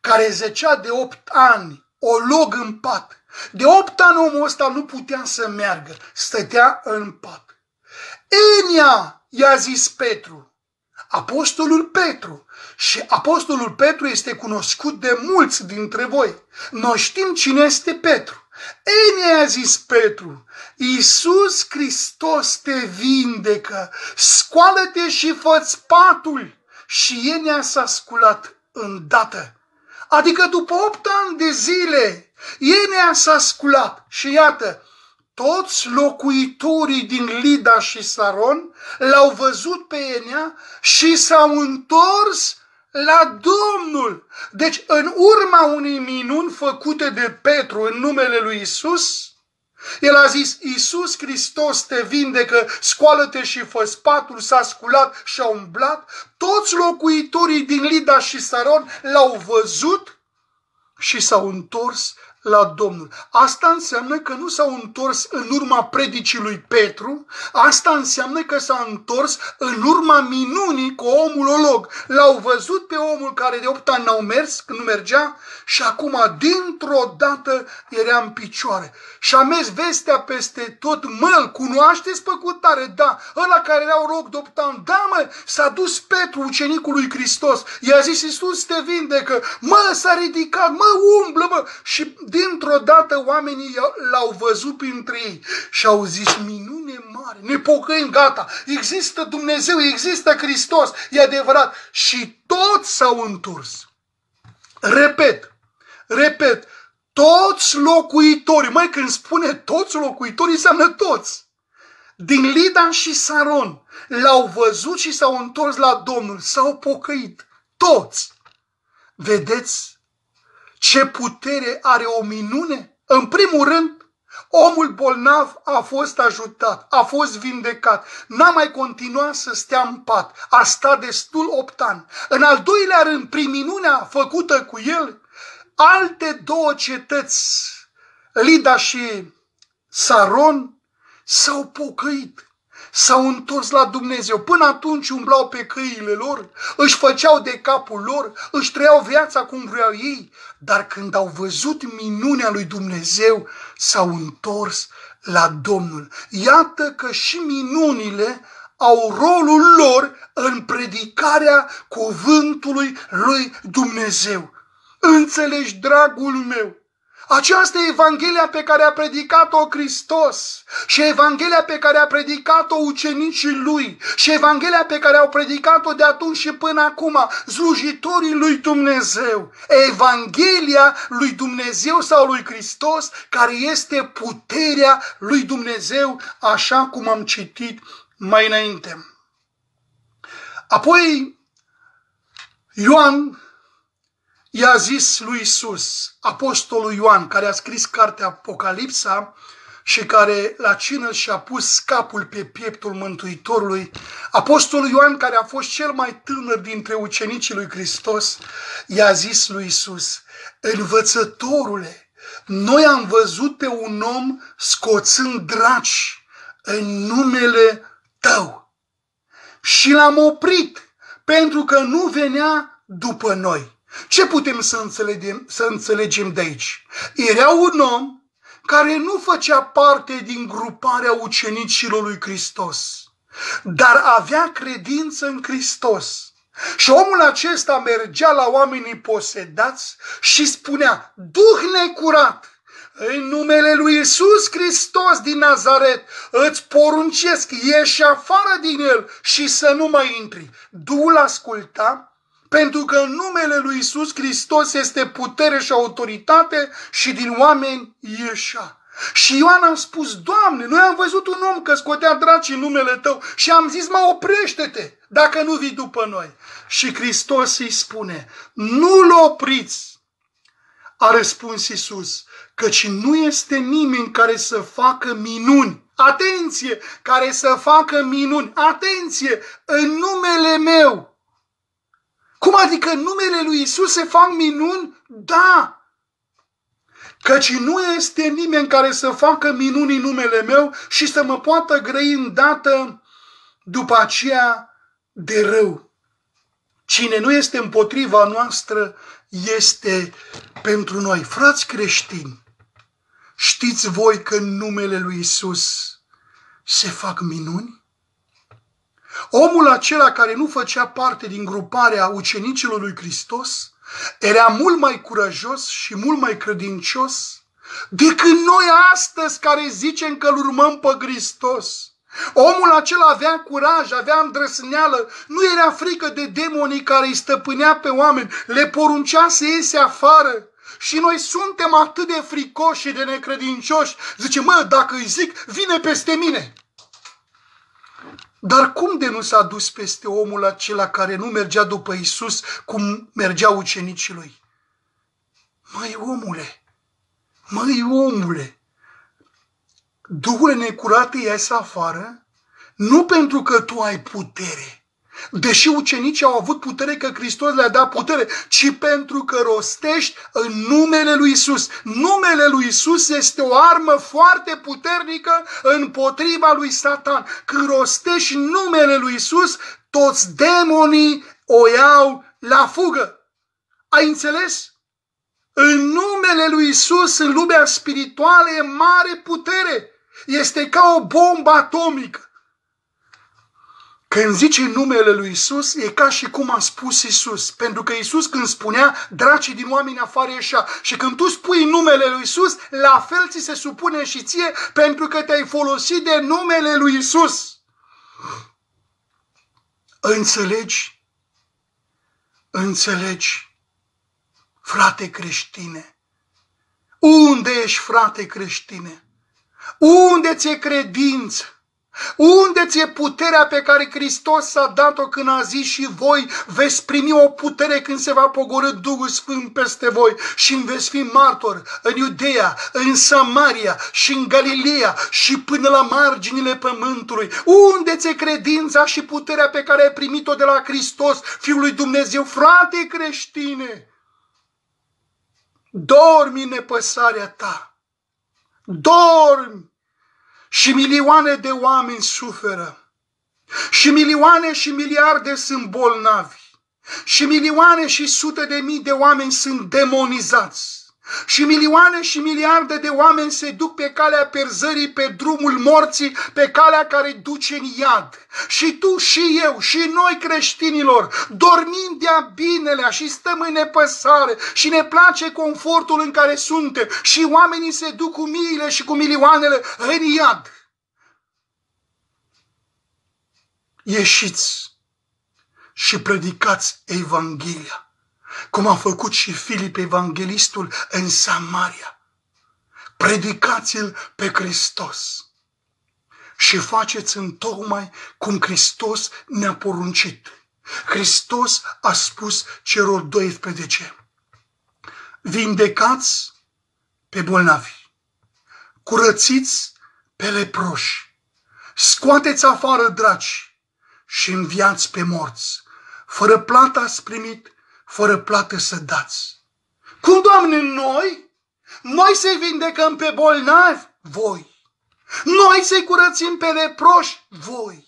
care zecea de opt ani, o log în pat. De opt ani omul ăsta nu putea să meargă, stătea în pat. Enia, i-a zis Petru, Apostolul Petru. Și Apostolul Petru este cunoscut de mulți dintre voi. Noi știm cine este Petru. Ei ne-a zis Petru, Iisus Hristos te vindecă, scoală-te și fă patul. Și Enea s-a sculat îndată. Adică după opt ani de zile, Enea s-a sculat și iată, toți locuitorii din Lida și Saron l-au văzut pe Enea și s-au întors la Domnul. Deci, în urma unei minuni făcute de Petru în numele lui Isus, El a zis, Iisus Hristos te vindecă, scoală-te și fă spatul, s-a sculat și a umblat. Toți locuitorii din Lida și Saron l-au văzut și s-au întors la Domnul. Asta înseamnă că nu s-au întors în urma predicii lui Petru, asta înseamnă că s-a întors în urma minunii cu omul olog. L-au văzut pe omul care de 8 ani n-au mers, când nu mergea, și acum dintr-o dată era în picioare. Și a mers vestea peste tot, mă, îl cunoașteți pe cutare? Da, ăla care era rog de 8 ani, da mă, s-a dus Petru, ucenicul lui Hristos, i-a zis Iisus te vindecă, mă, s-a ridicat, mă, umblă, mă, și dintr-o dată oamenii l-au văzut printre ei și au zis, minune mare, ne pocăim, gata, există Dumnezeu, există Hristos, e adevărat. Și toți s-au întors. Repet, repet, toți locuitorii, mai când spune toți locuitorii, înseamnă toți. Din Lidan și Saron l-au văzut și s-au întors la Domnul, s-au pocăit. Toți. Vedeți ce putere are o minune? În primul rând, omul bolnav a fost ajutat, a fost vindecat, n-a mai continuat să stea în pat, a stat destul opt ani. În al doilea rând, prin minunea făcută cu el, alte două cetăți, Lida și Saron, s-au pocăit s-au întors la Dumnezeu. Până atunci umblau pe căile lor, își făceau de capul lor, își trăiau viața cum vreau ei, dar când au văzut minunea lui Dumnezeu, s-au întors la Domnul. Iată că și minunile au rolul lor în predicarea cuvântului lui Dumnezeu. Înțelegi, dragul meu, această Evanghelia pe care a predicat-o Hristos și Evanghelia pe care a predicat-o ucenicii lui și Evanghelia pe care au predicat-o de atunci și până acum slujitorii lui Dumnezeu. Evanghelia lui Dumnezeu sau lui Hristos care este puterea lui Dumnezeu așa cum am citit mai înainte. Apoi Ioan i-a zis lui Isus, apostolul Ioan, care a scris cartea Apocalipsa și care la cină și-a pus capul pe pieptul Mântuitorului, apostolul Ioan, care a fost cel mai tânăr dintre ucenicii lui Hristos, i-a zis lui Isus, învățătorule, noi am văzut pe un om scoțând draci în numele tău și l-am oprit pentru că nu venea după noi. Ce putem să înțelegem, să înțelegem de aici? Era un om care nu făcea parte din gruparea ucenicilor lui Hristos, dar avea credință în Hristos. Și omul acesta mergea la oamenii posedați și spunea, Duh necurat, în numele lui Isus Hristos din Nazaret, îți poruncesc, ieși afară din el și să nu mai intri. Duhul asculta pentru că în numele lui Isus Hristos este putere și autoritate și din oameni ieșa. Și Ioan a spus, Doamne, noi am văzut un om că scotea draci în numele Tău și am zis, mă, oprește-te dacă nu vii după noi. Și Hristos îi spune, nu-l opriți. A răspuns Isus, căci nu este nimeni care să facă minuni. Atenție! Care să facă minuni. Atenție! În numele meu cum adică în numele lui Isus se fac minuni? Da! Căci nu este nimeni care să facă minuni în numele meu și să mă poată grăi îndată după aceea de rău. Cine nu este împotriva noastră este pentru noi. Frați creștini, știți voi că în numele lui Isus se fac minuni? Omul acela care nu făcea parte din gruparea ucenicilor lui Hristos era mult mai curajos și mult mai credincios decât noi astăzi care zicem că îl urmăm pe Hristos. Omul acela avea curaj, avea îndrăsneală, nu era frică de demonii care îi stăpânea pe oameni, le poruncea să iese afară. Și noi suntem atât de fricoși și de necredincioși. Zice, mă, dacă îi zic, vine peste mine. Dar cum de nu s-a dus peste omul acela care nu mergea după Isus cum mergeau ucenicii lui? Măi omule, măi omule, Duhul necurat iese afară, nu pentru că tu ai putere, deși ucenicii au avut putere că Hristos le-a dat putere, ci pentru că rostești în numele lui Isus. Numele lui Isus este o armă foarte puternică împotriva lui Satan. Când rostești numele lui Isus, toți demonii o iau la fugă. Ai înțeles? În numele lui Isus, în lumea spirituală, e mare putere. Este ca o bombă atomică. Când zice numele lui Isus, e ca și cum a spus Isus. Pentru că Isus când spunea, dracii din oameni afară ieșea. Și când tu spui numele lui Isus, la fel ți se supune și ție, pentru că te-ai folosit de numele lui Isus. Înțelegi? Înțelegi? Frate creștine, unde ești frate creștine? Unde ți-e credință? Unde ți-e puterea pe care Hristos s-a dat-o când a zis și voi veți primi o putere când se va pogorâ Duhul Sfânt peste voi și veți fi martor în Iudea, în Samaria și în Galileea și până la marginile pământului. Unde ți-e credința și puterea pe care ai primit-o de la Hristos, Fiul lui Dumnezeu, frate creștine? Dormi în nepăsarea ta. Dormi și milioane de oameni suferă. Și milioane și miliarde sunt bolnavi. Și milioane și sute de mii de oameni sunt demonizați. Și milioane și miliarde de oameni se duc pe calea perzării, pe drumul morții, pe calea care duce în iad. Și tu și eu și noi creștinilor dormim de-a binelea și stăm în nepăsare și ne place confortul în care suntem și oamenii se duc cu miile și cu milioanele în iad. Ieșiți și predicați Evanghelia cum a făcut și Filip Evanghelistul în Samaria. Predicați-l pe Hristos și faceți în tocmai cum Hristos ne-a poruncit. Hristos a spus celor 12, vindecați pe bolnavi, curățiți pe leproși, scoateți afară draci și înviați pe morți. Fără plată ați primit, fără plată să dați. Cum, Doamne, noi? Noi să-i vindecăm pe bolnavi? Voi. Noi să-i curățim pe leproși? Voi.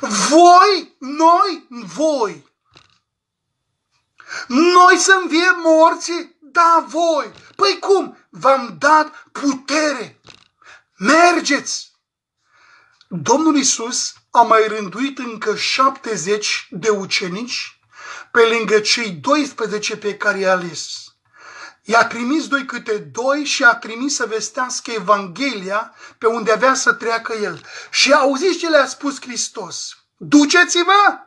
Voi? Noi? Voi. Noi să înviem morții? Da, voi. Păi cum? V-am dat putere. Mergeți! Domnul Isus a mai rânduit încă 70 de ucenici pe lângă cei 12 pe care i-a ales. I-a trimis doi câte doi și a trimis să vestească Evanghelia pe unde avea să treacă el. Și auziți ce le-a spus Hristos. Duceți-vă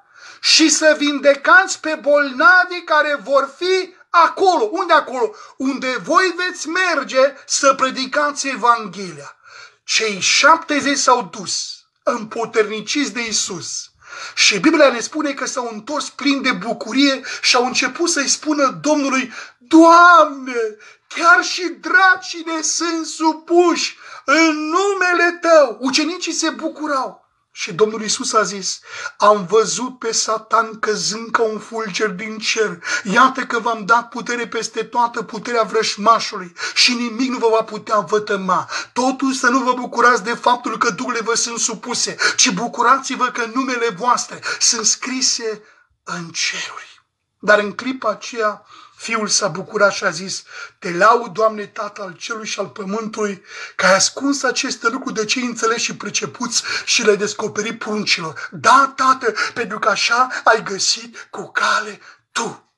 și să vindecați pe bolnavii care vor fi acolo. Unde acolo? Unde voi veți merge să predicați Evanghelia. Cei 70 s-au dus împuterniciți de Isus și Biblia ne spune că s-au întors plini de bucurie și au început să-i spună Domnului, Doamne, chiar și dracii ne sunt supuși în numele Tău. Ucenicii se bucurau. Și Domnul Isus a zis, am văzut pe Satan căzând ca un fulger din cer. Iată că v-am dat putere peste toată puterea vrășmașului și nimic nu vă va putea vătăma. Totuși să nu vă bucurați de faptul că duhurile vă sunt supuse, ci bucurați-vă că numele voastre sunt scrise în ceruri. Dar în clipa aceea Fiul s-a bucurat și a zis, te laud, Doamne, Tată al celui și al pământului, că ai ascuns aceste lucruri de cei înțeleși și pricepuți și le-ai descoperit pruncilor. Da, Tată, pentru că așa ai găsit cu cale Tu.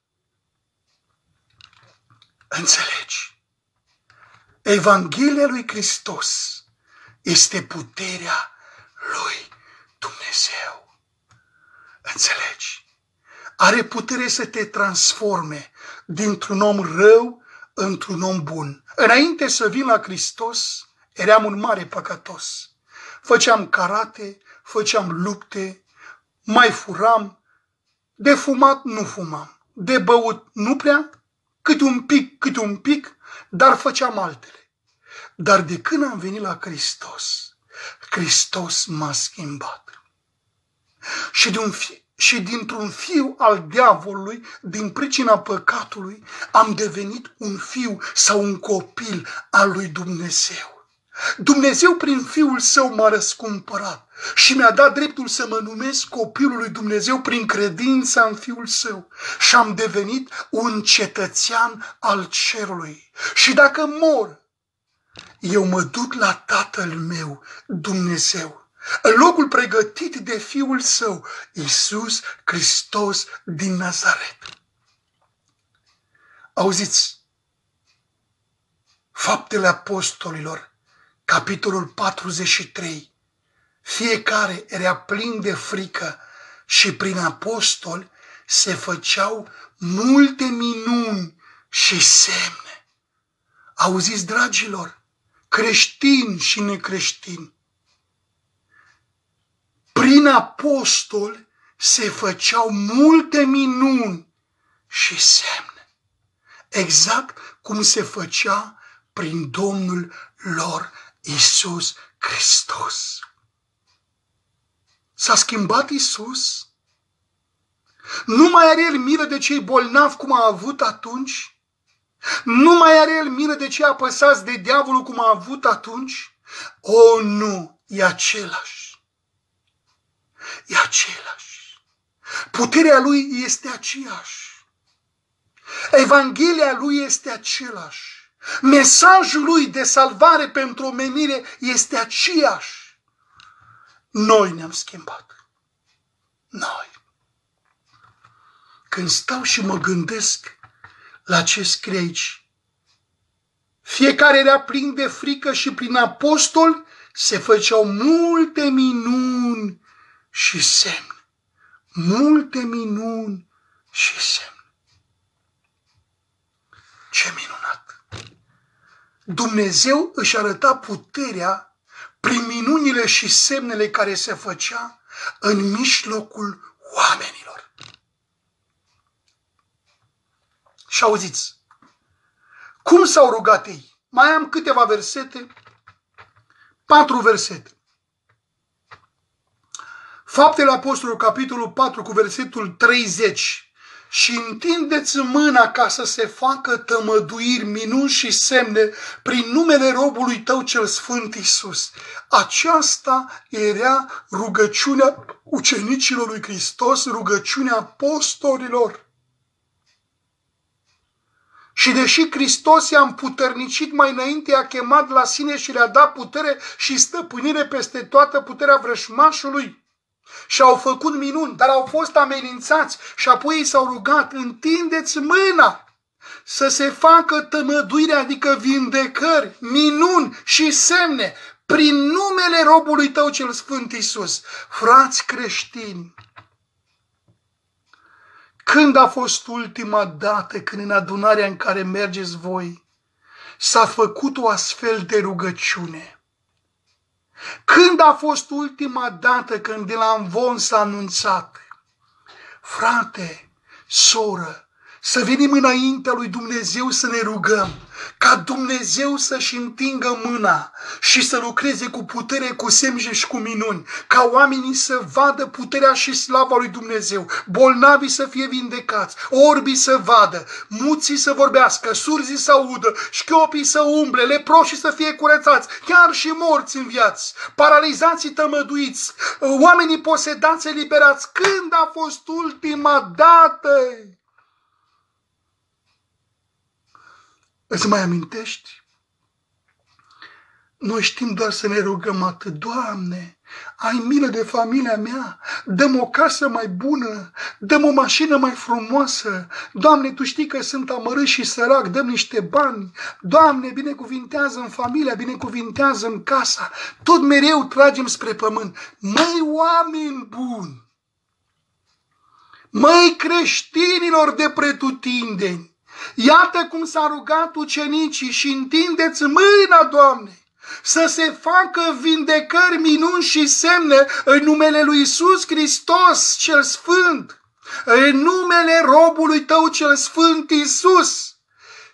Înțelegi? Evanghelia lui Hristos este puterea lui Dumnezeu. Înțelegi? Are putere să te transforme dintr-un om rău într-un om bun. Înainte să vin la Hristos, eram un mare păcătos. Făceam karate, făceam lupte, mai furam, de fumat nu fumam, de băut nu prea, cât un pic, cât un pic, dar făceam altele. Dar de când am venit la Hristos, Hristos m-a schimbat. Și, de un fi, și dintr-un fiu al diavolului, din pricina păcatului, am devenit un fiu sau un copil al lui Dumnezeu. Dumnezeu prin Fiul Său m-a răscumpărat și mi-a dat dreptul să mă numesc copilul lui Dumnezeu prin credința în Fiul Său și am devenit un cetățean al cerului. Și dacă mor, eu mă duc la Tatăl meu, Dumnezeu, în locul pregătit de Fiul Său, Iisus Hristos din Nazaret. Auziți, faptele apostolilor, capitolul 43, fiecare era plin de frică și prin apostol se făceau multe minuni și semne. Auziți, dragilor, creștini și necreștini, prin apostol se făceau multe minuni și semne. Exact cum se făcea prin Domnul lor Isus Hristos. S-a schimbat Isus? Nu mai are el milă de cei bolnavi cum a avut atunci? Nu mai are el milă de cei apăsați de diavolul cum a avut atunci? O, nu, e același. E același. Puterea lui este aceeași. Evanghelia lui este același. Mesajul lui de salvare pentru omenire este aceeași. Noi ne-am schimbat. Noi. Când stau și mă gândesc la ce scrie aici, fiecare era plin de frică și prin apostol se făceau multe minuni și semne. Multe minuni și semne. Ce minunat! Dumnezeu își arăta puterea prin minunile și semnele care se făcea în mijlocul oamenilor. Și auziți, cum s-au rugat ei? Mai am câteva versete, patru versete. Faptele Apostolului, capitolul 4, cu versetul 30. Și întindeți mâna ca să se facă tămăduiri, minuni și semne prin numele robului tău cel sfânt Isus. Aceasta era rugăciunea ucenicilor lui Hristos, rugăciunea apostolilor. Și deși Hristos i-a împuternicit mai înainte, i-a chemat la sine și le-a dat putere și stăpânire peste toată puterea vrășmașului, și au făcut minuni, dar au fost amenințați și apoi ei s-au rugat, întindeți mâna să se facă tămăduire, adică vindecări, minuni și semne prin numele robului tău cel Sfânt Iisus. Frați creștini, când a fost ultima dată când în adunarea în care mergeți voi s-a făcut o astfel de rugăciune? Când a fost ultima dată când de la Amvon s-a anunțat? Frate, soră, să venim înaintea lui Dumnezeu să ne rugăm, ca Dumnezeu să-și întingă mâna și să lucreze cu putere, cu semne și cu minuni, ca oamenii să vadă puterea și slava lui Dumnezeu, bolnavii să fie vindecați, orbii să vadă, muții să vorbească, surzii să audă, șchiopii să umble, leproșii să fie curățați, chiar și morți în viață, paralizații tămăduiți, oamenii posedați eliberați. Când a fost ultima dată Îți mai amintești? Noi știm doar să ne rugăm atât. Doamne, ai milă de familia mea, dăm o casă mai bună, dăm o mașină mai frumoasă. Doamne, Tu știi că sunt amărât și sărac, dăm niște bani. Doamne, binecuvintează în familia, binecuvintează în casa. Tot mereu tragem spre pământ. Măi, oameni buni! Măi, creștinilor de pretutindeni! Iată cum s-a rugat ucenicii și întindeți mâna, Doamne, să se facă vindecări, minuni și semne în numele lui Isus Hristos cel Sfânt, în numele robului tău cel Sfânt Isus.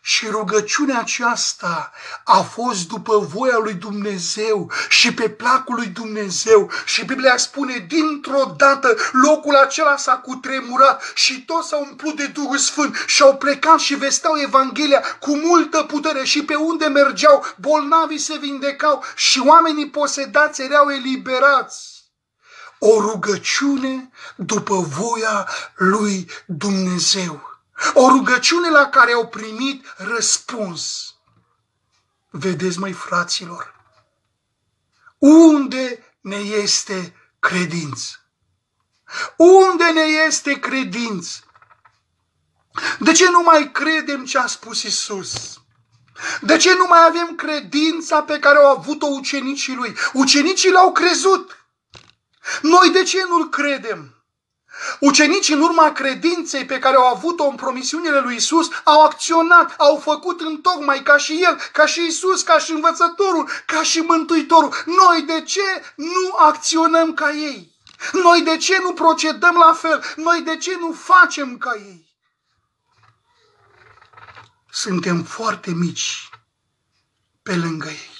Și rugăciunea aceasta a fost după voia lui Dumnezeu și pe placul lui Dumnezeu. Și Biblia spune, dintr-o dată locul acela s-a cutremurat și toți s-au umplut de Duhul Sfânt și au plecat și vesteau Evanghelia cu multă putere și pe unde mergeau, bolnavii se vindecau și oamenii posedați erau eliberați. O rugăciune după voia lui Dumnezeu. O rugăciune la care au primit răspuns. Vedeți, mai fraților, unde ne este credință? Unde ne este credință? De ce nu mai credem ce a spus Isus? De ce nu mai avem credința pe care au avut-o ucenicii lui? Ucenicii l-au crezut. Noi de ce nu-l credem? Ucenicii, în urma credinței pe care au avut-o în promisiunile lui Isus, au acționat, au făcut în tocmai ca și El, ca și Isus, ca și învățătorul, ca și Mântuitorul. Noi de ce nu acționăm ca ei? Noi de ce nu procedăm la fel? Noi de ce nu facem ca ei? Suntem foarte mici pe lângă ei.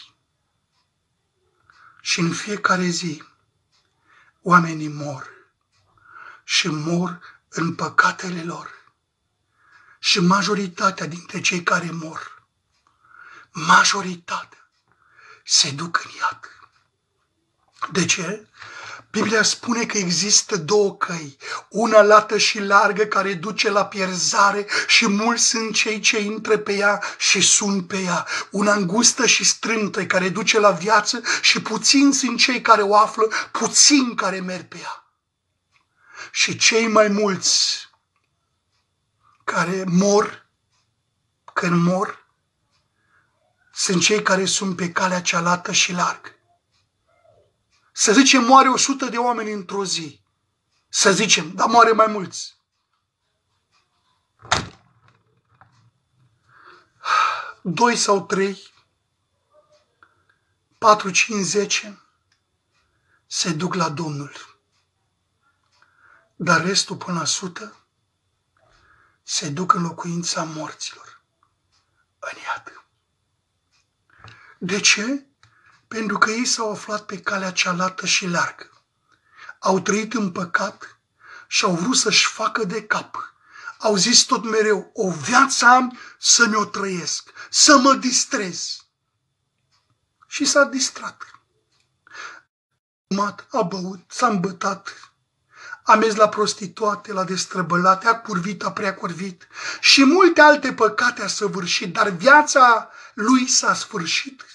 Și în fiecare zi oamenii mor și mor în păcatele lor. Și majoritatea dintre cei care mor, majoritatea, se duc în iad. De ce? Biblia spune că există două căi, una lată și largă care duce la pierzare și mulți sunt cei ce intră pe ea și sunt pe ea, una îngustă și strântă care duce la viață și puțini sunt cei care o află, puțini care merg pe ea și cei mai mulți care mor, când mor, sunt cei care sunt pe calea cealaltă și larg. Să zicem, moare 100 de oameni într-o zi. Să zicem, dar moare mai mulți. Doi sau trei, patru, cinci, zece, se duc la Domnul dar restul până la sută se duc în locuința morților, în iad. De ce? Pentru că ei s-au aflat pe calea cealaltă și largă. Au trăit în păcat și au vrut să-și facă de cap. Au zis tot mereu, o viață am să mi-o trăiesc, să mă distrez. Și s-a distrat. A băut, s-a îmbătat, a mers la prostituate, la destrăbălate, a curvit, a prea curvit și multe alte păcate a săvârșit, dar viața lui s-a sfârșit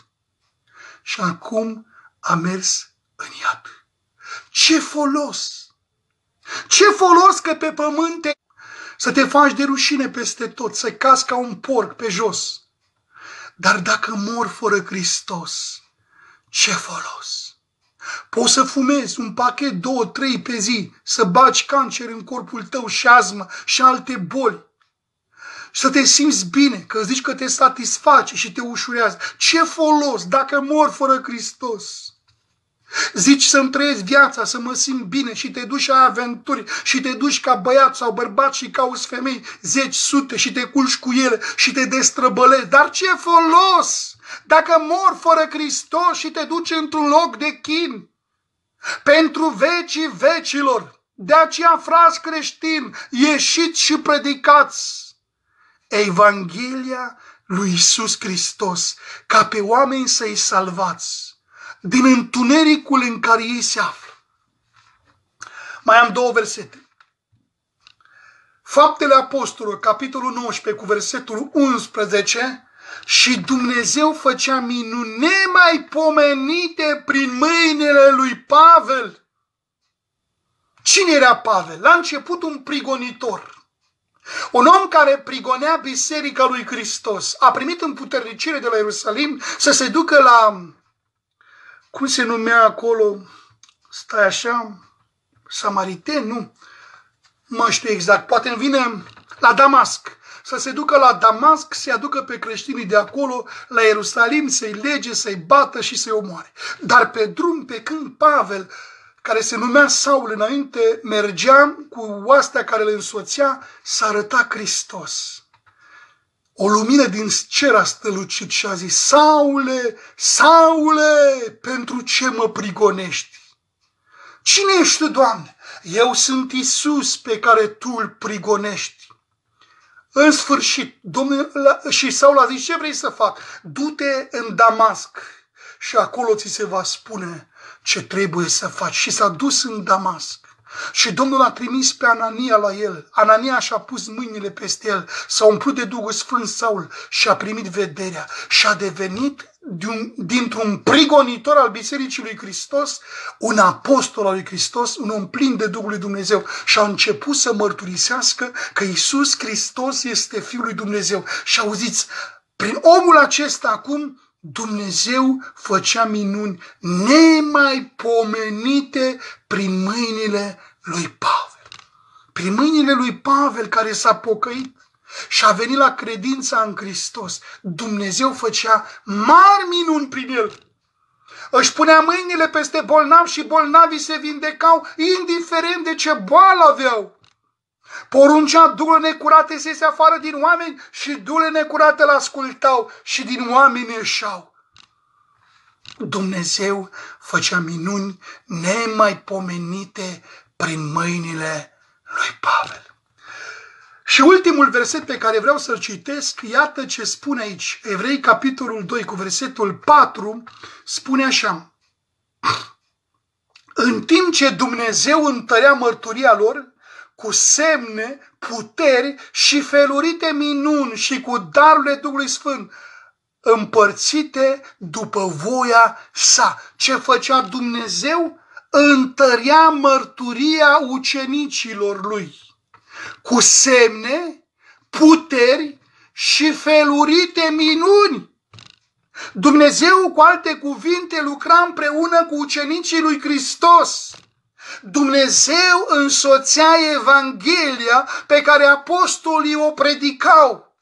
și acum a mers în iad. Ce folos! Ce folos că pe pământ să te faci de rușine peste tot, să cazi ca un porc pe jos. Dar dacă mor fără Hristos, ce folos! Poți să fumezi un pachet, două, trei pe zi, să baci cancer în corpul tău și asmă și alte boli. Și să te simți bine, că zici că te satisface și te ușurează. Ce folos dacă mor fără Hristos? Zici să-mi trăiesc viața, să mă simt bine și te duci la aventuri și te duci ca băiat sau bărbat și cauți femei zeci, sute și te culci cu ele și te destrăbălezi. Dar ce folos dacă mor fără Hristos și te duci într-un loc de chin? Pentru vecii vecilor. De aceea, frați creștini, ieșiți și predicați Evanghelia lui Isus Hristos, ca pe oameni să-i salvați din întunericul în care ei se află. Mai am două versete. Faptele Apostolilor, capitolul 19, cu versetul 11, și Dumnezeu făcea minuni nemai pomenite prin mâinile lui Pavel. Cine era Pavel? La început un prigonitor. Un om care prigonea biserica lui Hristos a primit împuternicire de la Ierusalim să se ducă la cum se numea acolo, stai așa, samariten, nu, mă știu exact, poate îmi vine la Damasc, să se ducă la Damasc, să-i aducă pe creștinii de acolo la Ierusalim, să-i lege, să-i bată și să-i omoare. Dar pe drum, pe când Pavel, care se numea Saul înainte, mergea cu oastea care le însoțea, să arăta Hristos. o lumină din cer a stălucit și a zis, Saule, Saule, pentru ce mă prigonești? Cine ești tu, Doamne? Eu sunt Isus pe care tu îl prigonești. În sfârșit, Domnul și Saul a zis, ce vrei să fac? Du-te în Damasc și acolo ți se va spune ce trebuie să faci. Și s-a dus în Damasc. Și Domnul a trimis pe Anania la el. Anania și-a pus mâinile peste el, s-a umplut de Duhul Sfânt Saul și a primit vederea și a devenit dintr-un prigonitor al Bisericii lui Hristos, un apostol al lui Hristos, un om plin de Duhul lui Dumnezeu și a început să mărturisească că Isus Hristos este Fiul lui Dumnezeu. Și auziți, prin omul acesta acum Dumnezeu făcea minuni nemaipomenite prin mâinile lui Pavel. Prin mâinile lui Pavel care s-a pocăit și a venit la credința în Hristos. Dumnezeu făcea mari minuni prin el. Își punea mâinile peste bolnavi și bolnavii se vindecau indiferent de ce boală aveau. Poruncea dule necurate să iese afară din oameni și dule necurate îl ascultau și din oameni ieșau. Dumnezeu făcea minuni nemaipomenite prin mâinile lui Pavel. Și ultimul verset pe care vreau să-l citesc, iată ce spune aici. Evrei, capitolul 2, cu versetul 4, spune așa. În timp ce Dumnezeu întărea mărturia lor, cu semne, puteri și felurite minuni și cu darurile Duhului Sfânt, împărțite după voia sa. Ce făcea Dumnezeu? Întărea mărturia ucenicilor lui cu semne, puteri și felurite minuni. Dumnezeu, cu alte cuvinte, lucra împreună cu ucenicii lui Hristos. Dumnezeu însoțea Evanghelia pe care apostolii o predicau.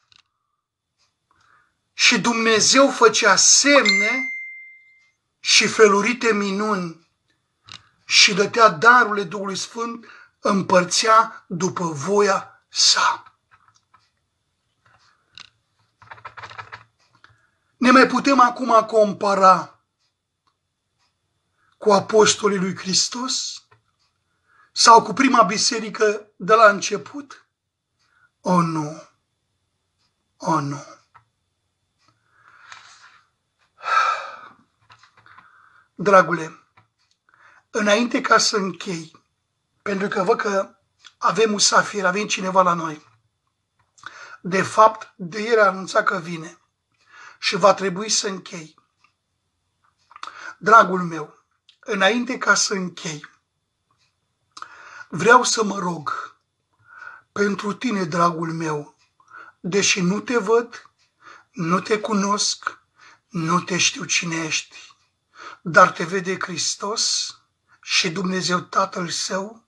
Și Dumnezeu făcea semne și felurite minuni și dătea darurile Duhului Sfânt, împărțea după voia sa. Ne mai putem acum compara cu apostolii lui Hristos? Sau cu prima biserică de la început? O, nu! O, nu! Dragule, înainte ca să închei, pentru că văd că avem musafir, avem cineva la noi. De fapt, de ieri a anunțat că vine și va trebui să închei. Dragul meu, înainte ca să închei, vreau să mă rog pentru tine, dragul meu, deși nu te văd, nu te cunosc, nu te știu cine ești, dar te vede Hristos și Dumnezeu Tatăl Său,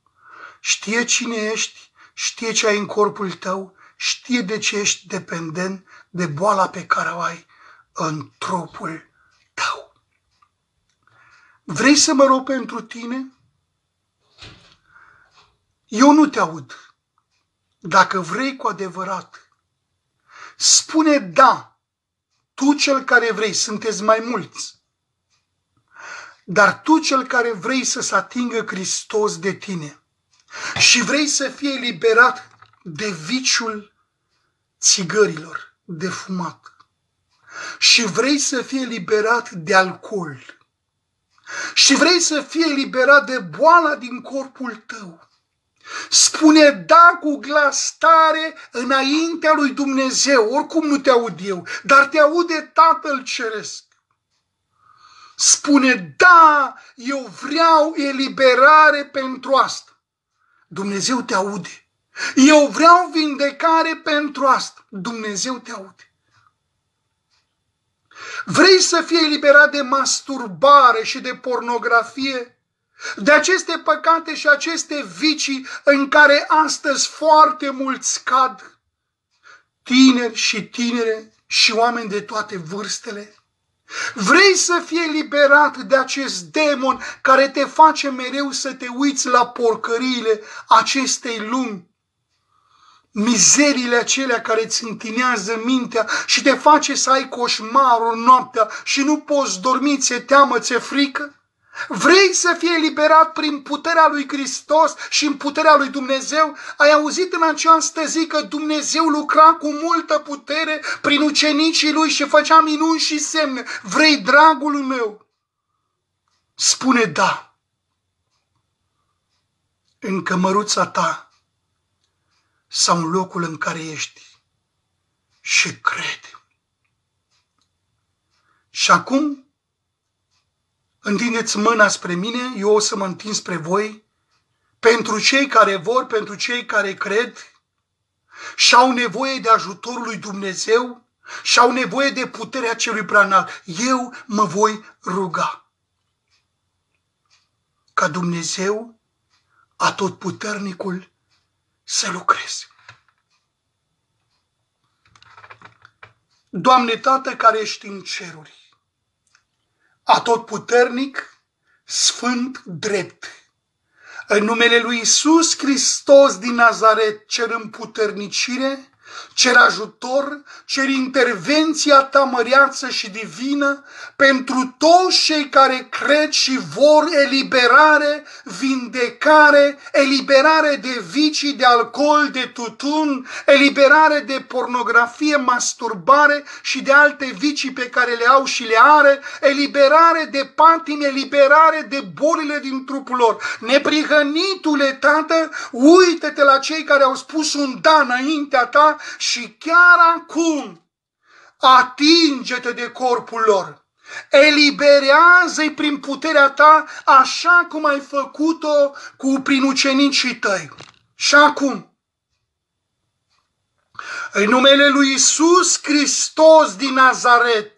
știe cine ești, știe ce ai în corpul tău, știe de ce ești dependent de boala pe care o ai în trupul tău. Vrei să mă rog pentru tine? Eu nu te aud. Dacă vrei cu adevărat, spune da, tu cel care vrei, sunteți mai mulți. Dar tu cel care vrei să se atingă Hristos de tine și vrei să fie eliberat de viciul țigărilor de fumat și vrei să fie eliberat de alcool și vrei să fie eliberat de boala din corpul tău Spune da cu glas tare înaintea lui Dumnezeu. Oricum nu te aud eu, dar te aude Tatăl Ceresc. Spune da, eu vreau eliberare pentru asta. Dumnezeu te aude. Eu vreau vindecare pentru asta. Dumnezeu te aude. Vrei să fii eliberat de masturbare și de pornografie? de aceste păcate și aceste vicii în care astăzi foarte mulți cad, tineri și tinere și oameni de toate vârstele? Vrei să fie liberat de acest demon care te face mereu să te uiți la porcăriile acestei lumi? mizeriile acelea care îți întinează mintea și te face să ai coșmarul noaptea și nu poți dormi, ți-e teamă, ți-e frică? Vrei să fie eliberat prin puterea lui Hristos și în puterea lui Dumnezeu? Ai auzit în această zi că Dumnezeu lucra cu multă putere prin ucenicii lui și făcea minuni și semne. Vrei dragul meu? Spune da. În cămăruța ta sau în locul în care ești și crede. Și acum întindeți mâna spre mine, eu o să mă întind spre voi, pentru cei care vor, pentru cei care cred și au nevoie de ajutorul lui Dumnezeu și au nevoie de puterea celui preanalt. Eu mă voi ruga ca Dumnezeu, atotputernicul, să lucreze. Doamne Tată care ești în ceruri, atotputernic, sfânt, drept. În numele lui Isus Hristos din Nazaret cerăm puternicire cer ajutor, cer intervenția ta măreață și divină pentru toți cei care cred și vor eliberare, vindecare, eliberare de vicii, de alcool, de tutun, eliberare de pornografie, masturbare și de alte vicii pe care le au și le are, eliberare de patimi, eliberare de bolile din trupul lor. Neprihănitule, Tată, uită-te la cei care au spus un da înaintea ta și chiar acum atinge-te de corpul lor. Eliberează-i prin puterea ta așa cum ai făcut-o cu prin ucenicii tăi. Și acum, în numele lui Isus Hristos din Nazaret,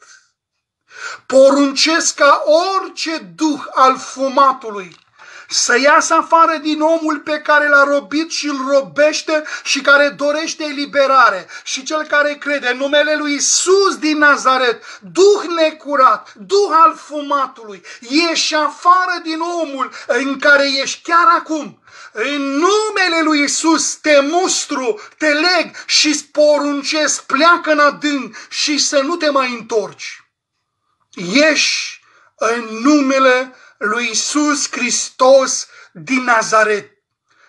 poruncesc ca orice duh al fumatului să iasă afară din omul pe care l-a robit și îl robește și care dorește eliberare. Și cel care crede în numele lui Isus din Nazaret, Duh necurat, Duh al fumatului, ieși afară din omul în care ești chiar acum. În numele lui Isus te mustru, te leg și îți poruncesc, pleacă în adânc și să nu te mai întorci. Ieși în numele lui Isus Hristos din Nazaret,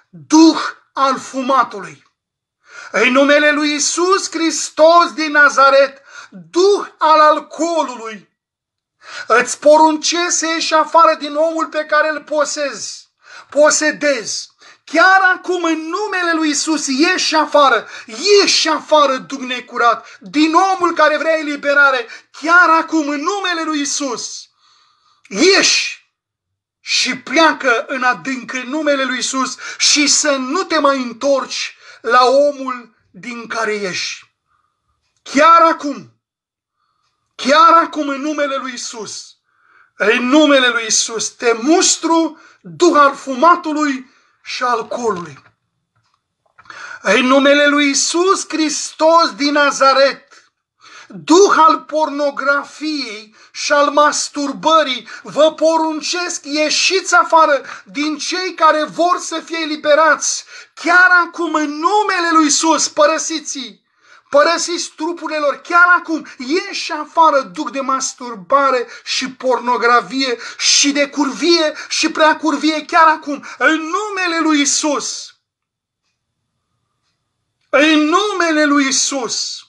Duh al fumatului. În numele lui Isus Hristos din Nazaret, Duh al alcoolului, îți poruncesc să ieși afară din omul pe care îl posezi, posedezi. Chiar acum, în numele lui Isus, ieși afară, ieși afară, Duh necurat, din omul care vrea eliberare, chiar acum, în numele lui Isus. Ieși și pleacă în adânc în numele lui Isus și să nu te mai întorci la omul din care ești. Chiar acum, chiar acum în numele lui Isus, în numele lui Isus, te mustru duh al fumatului și alcoolului. În numele lui Isus Hristos din Nazaret, duh al pornografiei și al masturbării, vă poruncesc, ieșiți afară din cei care vor să fie eliberați. Chiar acum, în numele lui Isus, părăsiți Părăsiți trupurile lor chiar acum. Ieși afară duc de masturbare și pornografie și de curvie și prea curvie chiar acum. În numele lui Isus. În numele lui Isus.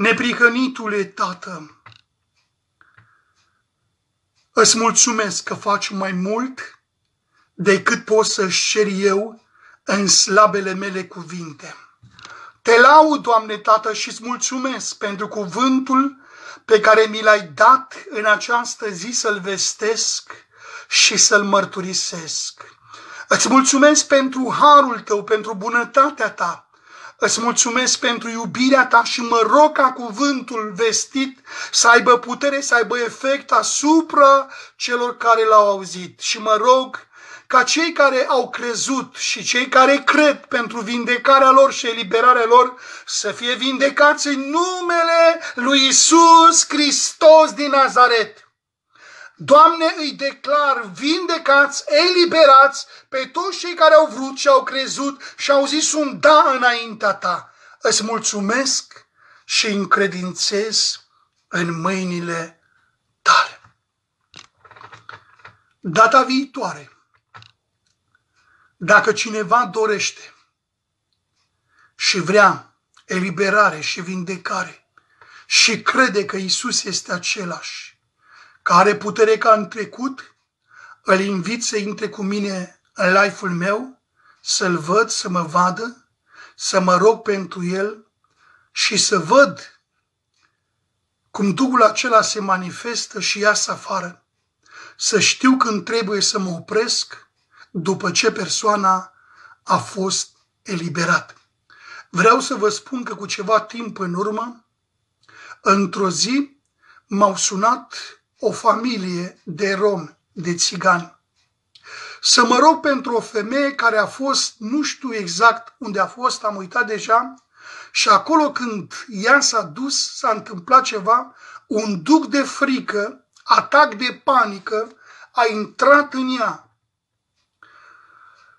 Neprihănitule, Tată, îți mulțumesc că faci mai mult decât pot să-și cer eu în slabele mele cuvinte. Te laud, Doamne Tată, și îți mulțumesc pentru cuvântul pe care mi l-ai dat în această zi să-l vestesc și să-l mărturisesc. Îți mulțumesc pentru harul tău, pentru bunătatea ta, Îți mulțumesc pentru iubirea ta și mă rog ca cuvântul vestit să aibă putere, să aibă efect asupra celor care l-au auzit. Și mă rog ca cei care au crezut și cei care cred pentru vindecarea lor și eliberarea lor să fie vindecați în numele lui Isus Hristos din Nazaret. Doamne, îi declar vindecați, eliberați pe toți cei care au vrut și au crezut și au zis un da înaintea ta. Îți mulțumesc și încredințez în mâinile tale. Data viitoare, dacă cineva dorește și vrea eliberare și vindecare și crede că Isus este același, care are putere ca în trecut, îl invit să intre cu mine în life-ul meu, să-l văd, să mă vadă, să mă rog pentru el și să văd cum Duhul acela se manifestă și iasă afară. Să știu când trebuie să mă opresc după ce persoana a fost eliberată. Vreau să vă spun că cu ceva timp în urmă, într-o zi, m-au sunat o familie de romi, de țigani. Să mă rog pentru o femeie care a fost, nu știu exact unde a fost, am uitat deja, și acolo când ea s-a dus, s-a întâmplat ceva, un duc de frică, atac de panică, a intrat în ea.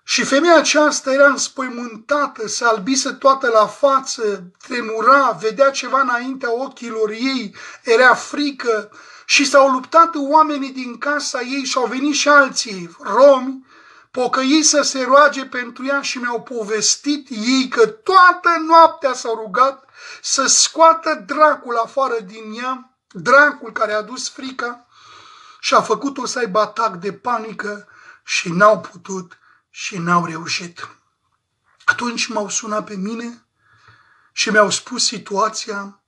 Și femeia aceasta era înspăimântată, se albise toată la față, tremura, vedea ceva înaintea ochilor ei, era frică și s-au luptat oamenii din casa ei și au venit și alții, romi, pocăi să se roage pentru ea și mi-au povestit ei că toată noaptea s-au rugat să scoată dracul afară din ea, dracul care a dus frica și a făcut-o să aibă atac de panică și n-au putut și n-au reușit. Atunci m-au sunat pe mine și mi-au spus situația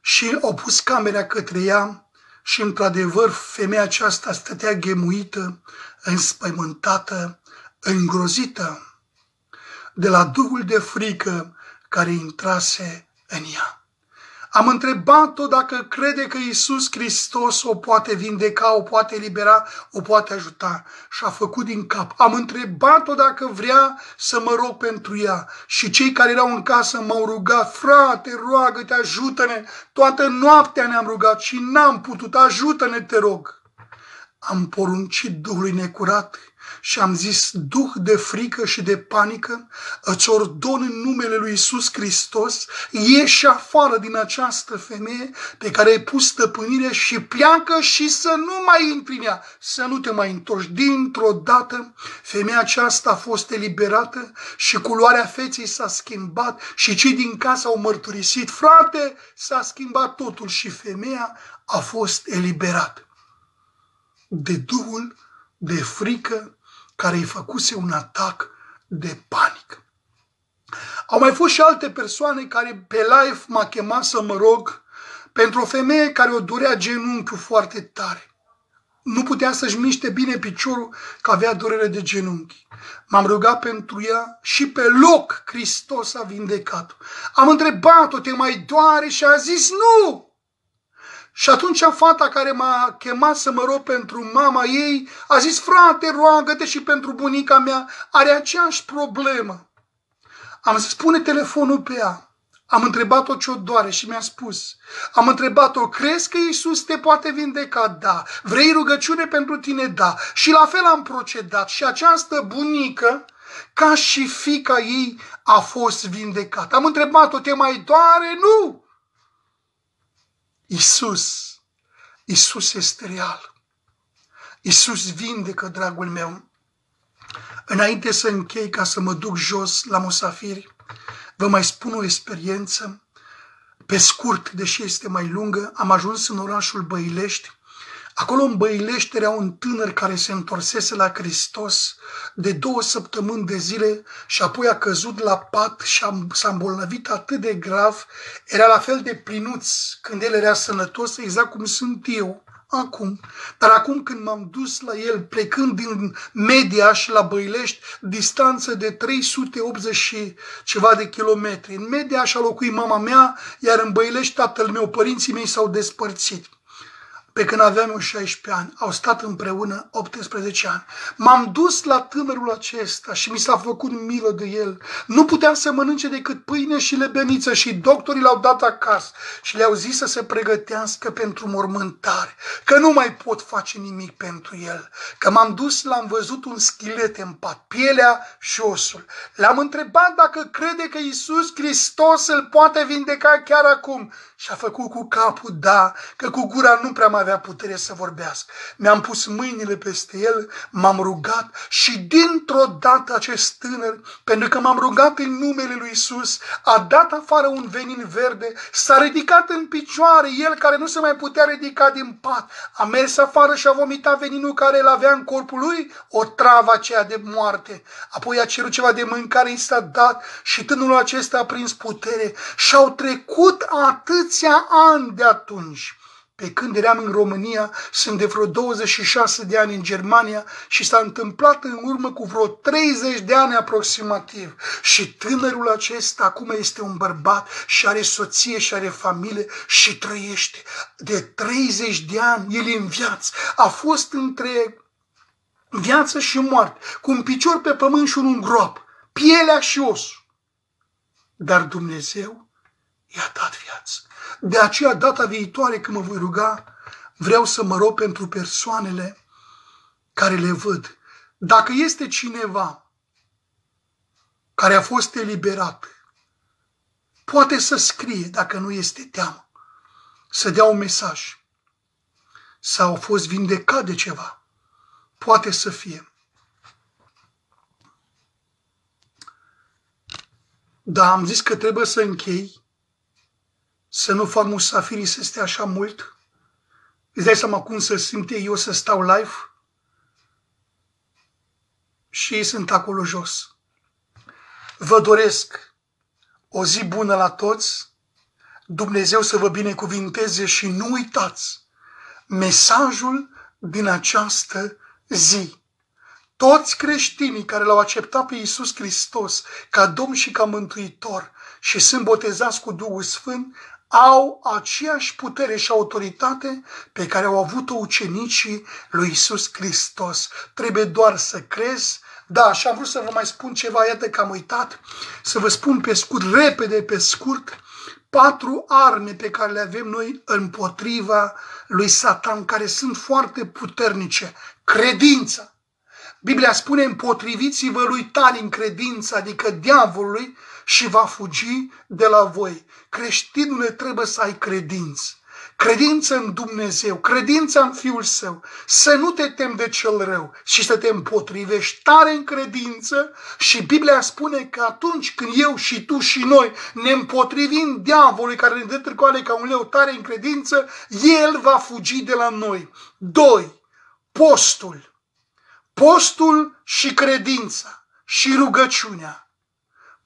și au pus camera către ea și într-adevăr femeia aceasta stătea ghemuită, înspăimântată, îngrozită de la duhul de frică care intrase în ea. Am întrebat-o dacă crede că Isus Hristos o poate vindeca, o poate libera, o poate ajuta. Și a făcut din cap. Am întrebat-o dacă vrea să mă rog pentru ea. Și cei care erau în casă m-au rugat, frate, roagă-te, ajută-ne. Toată noaptea ne-am rugat și n-am putut, ajută-ne, te rog. Am poruncit Duhului necurat și am zis, duh de frică și de panică, îți ordon în numele lui Isus Hristos, ieși afară din această femeie pe care ai pus stăpânire și pleacă și să nu mai intri în ea, să nu te mai întorci. Dintr-o dată, femeia aceasta a fost eliberată și culoarea feței s-a schimbat și cei din casă au mărturisit, frate, s-a schimbat totul și femeia a fost eliberată de duhul de frică care îi făcuse un atac de panică. Au mai fost și alte persoane care pe live m-a chemat să mă rog pentru o femeie care o durea genunchiul foarte tare. Nu putea să-și miște bine piciorul că avea durere de genunchi. M-am rugat pentru ea și pe loc Hristos a vindecat-o. Am întrebat-o, te mai doare? Și a zis nu! Și atunci fata care m-a chemat să mă rog pentru mama ei a zis, frate, roagă-te și pentru bunica mea, are aceeași problemă. Am zis, pune telefonul pe ea. Am întrebat-o ce-o doare și mi-a spus. Am întrebat-o, crezi că Iisus te poate vindeca? Da. Vrei rugăciune pentru tine? Da. Și la fel am procedat. Și această bunică, ca și fica ei, a fost vindecată. Am întrebat-o, te mai doare? Nu. Isus, Isus este real. Isus vindecă, dragul meu. Înainte să închei ca să mă duc jos la musafiri, vă mai spun o experiență. Pe scurt, deși este mai lungă, am ajuns în orașul Băilești Acolo în Băilești era un tânăr care se întorsese la Hristos de două săptămâni de zile și apoi a căzut la pat și s-a îmbolnăvit atât de grav. Era la fel de plinuț când el era sănătos, exact cum sunt eu acum. Dar acum când m-am dus la el, plecând din media și la Băilești, distanță de 380 și ceva de kilometri. În media și-a locuit mama mea, iar în Băilești tatăl meu, părinții mei s-au despărțit. Pe când aveam eu 16 ani, au stat împreună 18 ani. M-am dus la tânărul acesta și mi s-a făcut milă de el. Nu putea să mănânce decât pâine și lebeniță și doctorii l-au dat acasă și le-au zis să se pregătească pentru mormântare, că nu mai pot face nimic pentru el. Că m-am dus, l-am văzut un schilet în pat, pielea și osul. L-am întrebat dacă crede că Isus Hristos îl poate vindeca chiar acum și a făcut cu capul da, că cu gura nu prea mai avea putere să vorbească. Mi-am pus mâinile peste el, m-am rugat și dintr-o dată acest tânăr, pentru că m-am rugat în numele lui Isus, a dat afară un venin verde, s-a ridicat în picioare, el care nu se mai putea ridica din pat, a mers afară și a vomitat veninul care îl avea în corpul lui, o travă aceea de moarte. Apoi a cerut ceva de mâncare, i s-a dat și tânărul acesta a prins putere și au trecut atât atâția ani de atunci. Pe când eram în România, sunt de vreo 26 de ani în Germania și s-a întâmplat în urmă cu vreo 30 de ani aproximativ. Și tânărul acesta acum este un bărbat și are soție și are familie și trăiește. De 30 de ani el în viață a fost între viață și moarte, cu un picior pe pământ și unul în groap, pielea și osul. Dar Dumnezeu i-a dat viață. De aceea, data viitoare când mă voi ruga, vreau să mă rog pentru persoanele care le văd. Dacă este cineva care a fost eliberat, poate să scrie, dacă nu este teamă, să dea un mesaj. Sau a fost vindecat de ceva. Poate să fie. Da, am zis că trebuie să închei să nu fac musafirii să stea așa mult? Îți dai seama cum să simte eu să stau live? Și ei sunt acolo jos. Vă doresc o zi bună la toți, Dumnezeu să vă binecuvinteze și nu uitați mesajul din această zi. Toți creștinii care l-au acceptat pe Iisus Hristos ca Domn și ca Mântuitor și sunt botezați cu Duhul Sfânt, au aceeași putere și autoritate pe care au avut-o ucenicii lui Isus Hristos. Trebuie doar să crezi. Da, și am vrut să vă mai spun ceva, iată că am uitat, să vă spun pe scurt, repede, pe scurt, patru arme pe care le avem noi împotriva lui Satan, care sunt foarte puternice. Credința. Biblia spune, împotriviți-vă lui tare în credință, adică diavolului, și va fugi de la voi. Creștinule trebuie să ai credință. Credință în Dumnezeu, credință în Fiul Său, să nu te tem de cel rău și să te împotrivești tare în credință și Biblia spune că atunci când eu și tu și noi ne împotrivim diavolului care ne dă târcoale ca un leu tare în credință, el va fugi de la noi. 2. Postul. Postul și credința și rugăciunea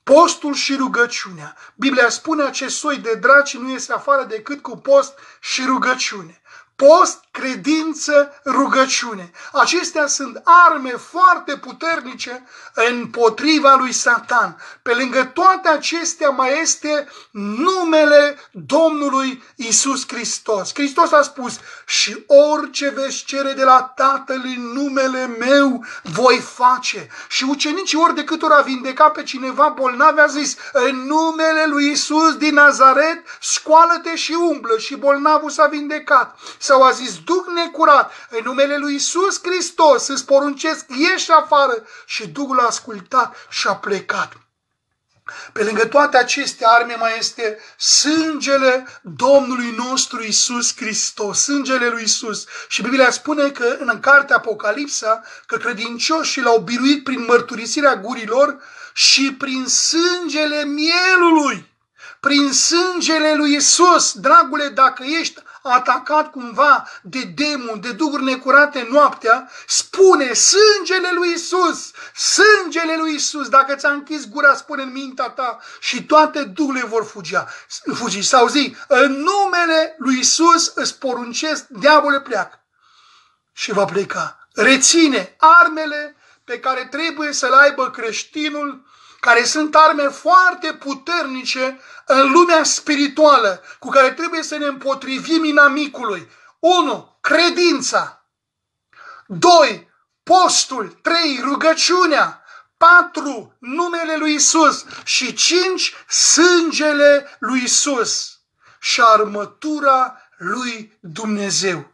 Postul și rugăciunea. Biblia spune acest soi de draci nu este afară decât cu post și rugăciune post, credință, rugăciune. Acestea sunt arme foarte puternice împotriva lui Satan. Pe lângă toate acestea mai este numele Domnului Isus Hristos. Hristos a spus, și orice veți cere de la Tatăl în numele meu, voi face. Și ucenicii ori de cât ori a vindecat pe cineva bolnav, a zis, în numele lui Isus din Nazaret, scoală-te și umblă. Și bolnavul s-a vindecat sau a zis, Duh necurat, în numele lui Isus Hristos îți poruncesc, ieși afară. Și Duhul a ascultat și a plecat. Pe lângă toate aceste arme mai este sângele Domnului nostru Isus Hristos, sângele lui Isus. Și Biblia spune că în cartea Apocalipsa că credincioșii l-au biruit prin mărturisirea gurilor și prin sângele mielului, prin sângele lui Isus. Dragule, dacă ești atacat cumva de demon, de duhuri necurate noaptea, spune sângele lui Isus, sângele lui Isus, dacă ți-a închis gura, spune în mintea ta și toate duhurile vor fugea, fugi. Sau zi, în numele lui Isus îți poruncesc, diavolul pleacă și va pleca. Reține armele pe care trebuie să le aibă creștinul care sunt arme foarte puternice în lumea spirituală, cu care trebuie să ne împotrivim inamicului. 1. Credința. 2. Postul. 3. Rugăciunea. 4. Numele lui Isus. Și 5. Sângele lui Isus. Și armătura lui Dumnezeu.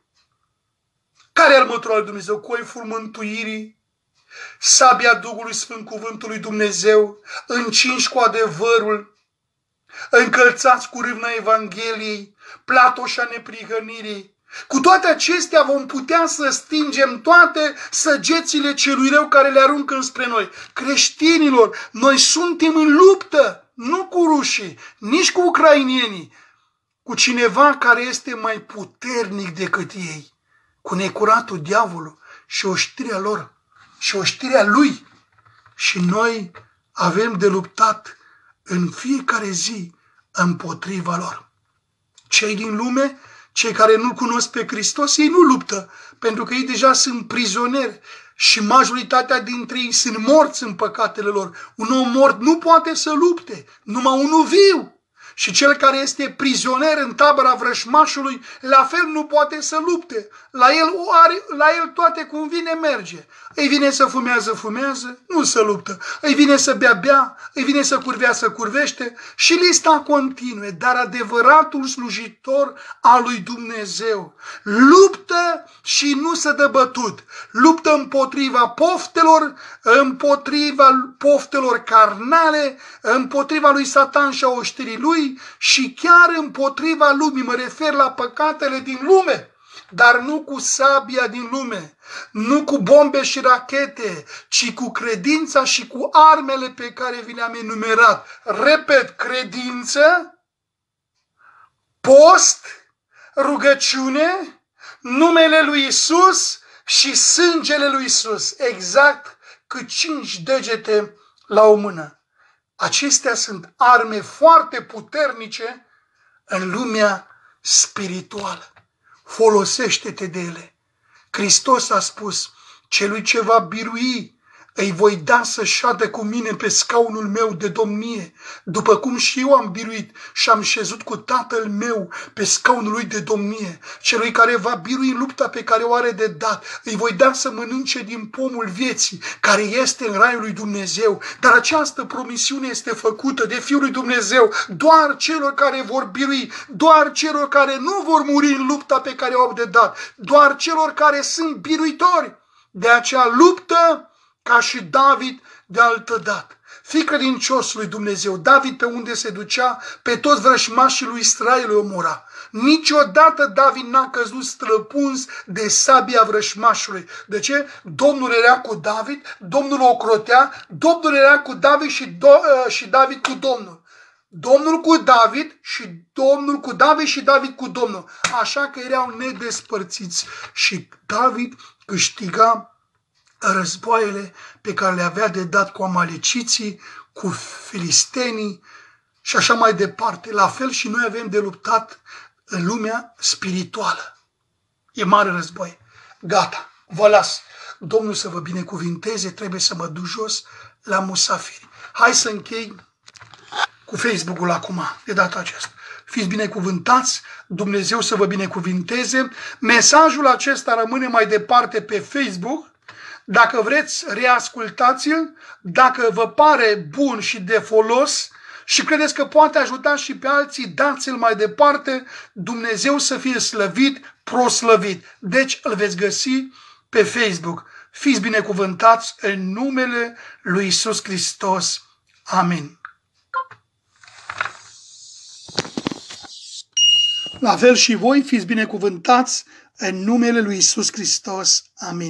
Care e armătura lui Dumnezeu? Coiful mântuirii, sabia Duhului Sfânt, cuvântul lui Dumnezeu, încinși cu adevărul, încălțați cu râvna Evangheliei, platoșa neprihănirii. Cu toate acestea vom putea să stingem toate săgețile celui rău care le aruncă înspre noi. Creștinilor, noi suntem în luptă, nu cu rușii, nici cu ucrainienii, cu cineva care este mai puternic decât ei, cu necuratul diavolul și oștirea lor și oștirea lui. Și noi avem de luptat în fiecare zi împotriva lor. Cei din lume, cei care nu cunosc pe Hristos, ei nu luptă, pentru că ei deja sunt prizonieri și majoritatea dintre ei sunt morți în păcatele lor. Un om mort nu poate să lupte, numai unul viu și cel care este prizonier în tabăra vrășmașului, la fel nu poate să lupte. La el, are, la el toate cum vine merge. Îi vine să fumează, fumează, nu să luptă. Îi vine să bea, bea, îi vine să curvea, să curvește și lista continue. Dar adevăratul slujitor al lui Dumnezeu luptă și nu se dă bătut. Luptă împotriva poftelor, împotriva poftelor carnale, împotriva lui Satan și a oștirii lui și chiar împotriva lumii. Mă refer la păcatele din lume dar nu cu sabia din lume, nu cu bombe și rachete, ci cu credința și cu armele pe care vi le-am enumerat. Repet, credință, post, rugăciune, numele lui Isus și sângele lui Isus, exact cât cinci degete la o mână. Acestea sunt arme foarte puternice în lumea spirituală folosește-te de ele. Hristos a spus, celui ce va birui îi voi da să șadă cu mine pe scaunul meu de domnie, după cum și eu am biruit și am șezut cu tatăl meu pe scaunul lui de domnie. Celui care va birui lupta pe care o are de dat, îi voi da să mănânce din pomul vieții, care este în raiul lui Dumnezeu. Dar această promisiune este făcută de Fiul lui Dumnezeu doar celor care vor birui, doar celor care nu vor muri în lupta pe care o au de dat, doar celor care sunt biruitori. De acea luptă ca și David de altă dată. Fii credincios lui Dumnezeu. David pe unde se ducea, pe toți vrășmașii lui Israel îi omora. Niciodată David n-a căzut străpuns de sabia vrășmașului. De ce? Domnul era cu David, Domnul o crotea, Domnul era cu David și, Do- uh, și David cu Domnul. Domnul cu David și Domnul cu David și David cu Domnul. Așa că erau nedespărțiți și David câștiga războaiele pe care le avea de dat cu amaleciții, cu filistenii și așa mai departe. La fel și noi avem de luptat în lumea spirituală. E mare război. Gata, vă las. Domnul să vă binecuvinteze, trebuie să mă duc jos la musafiri. Hai să închei cu Facebook-ul acum, de data aceasta. Fiți binecuvântați, Dumnezeu să vă binecuvinteze. Mesajul acesta rămâne mai departe pe Facebook dacă vreți, reascultați-l, dacă vă pare bun și de folos și credeți că poate ajuta și pe alții, dați-l mai departe, Dumnezeu să fie slăvit, proslăvit. Deci îl veți găsi pe Facebook. Fiți binecuvântați în numele lui Isus Hristos. Amin. La fel și voi fiți binecuvântați în numele lui Isus Hristos. Amin.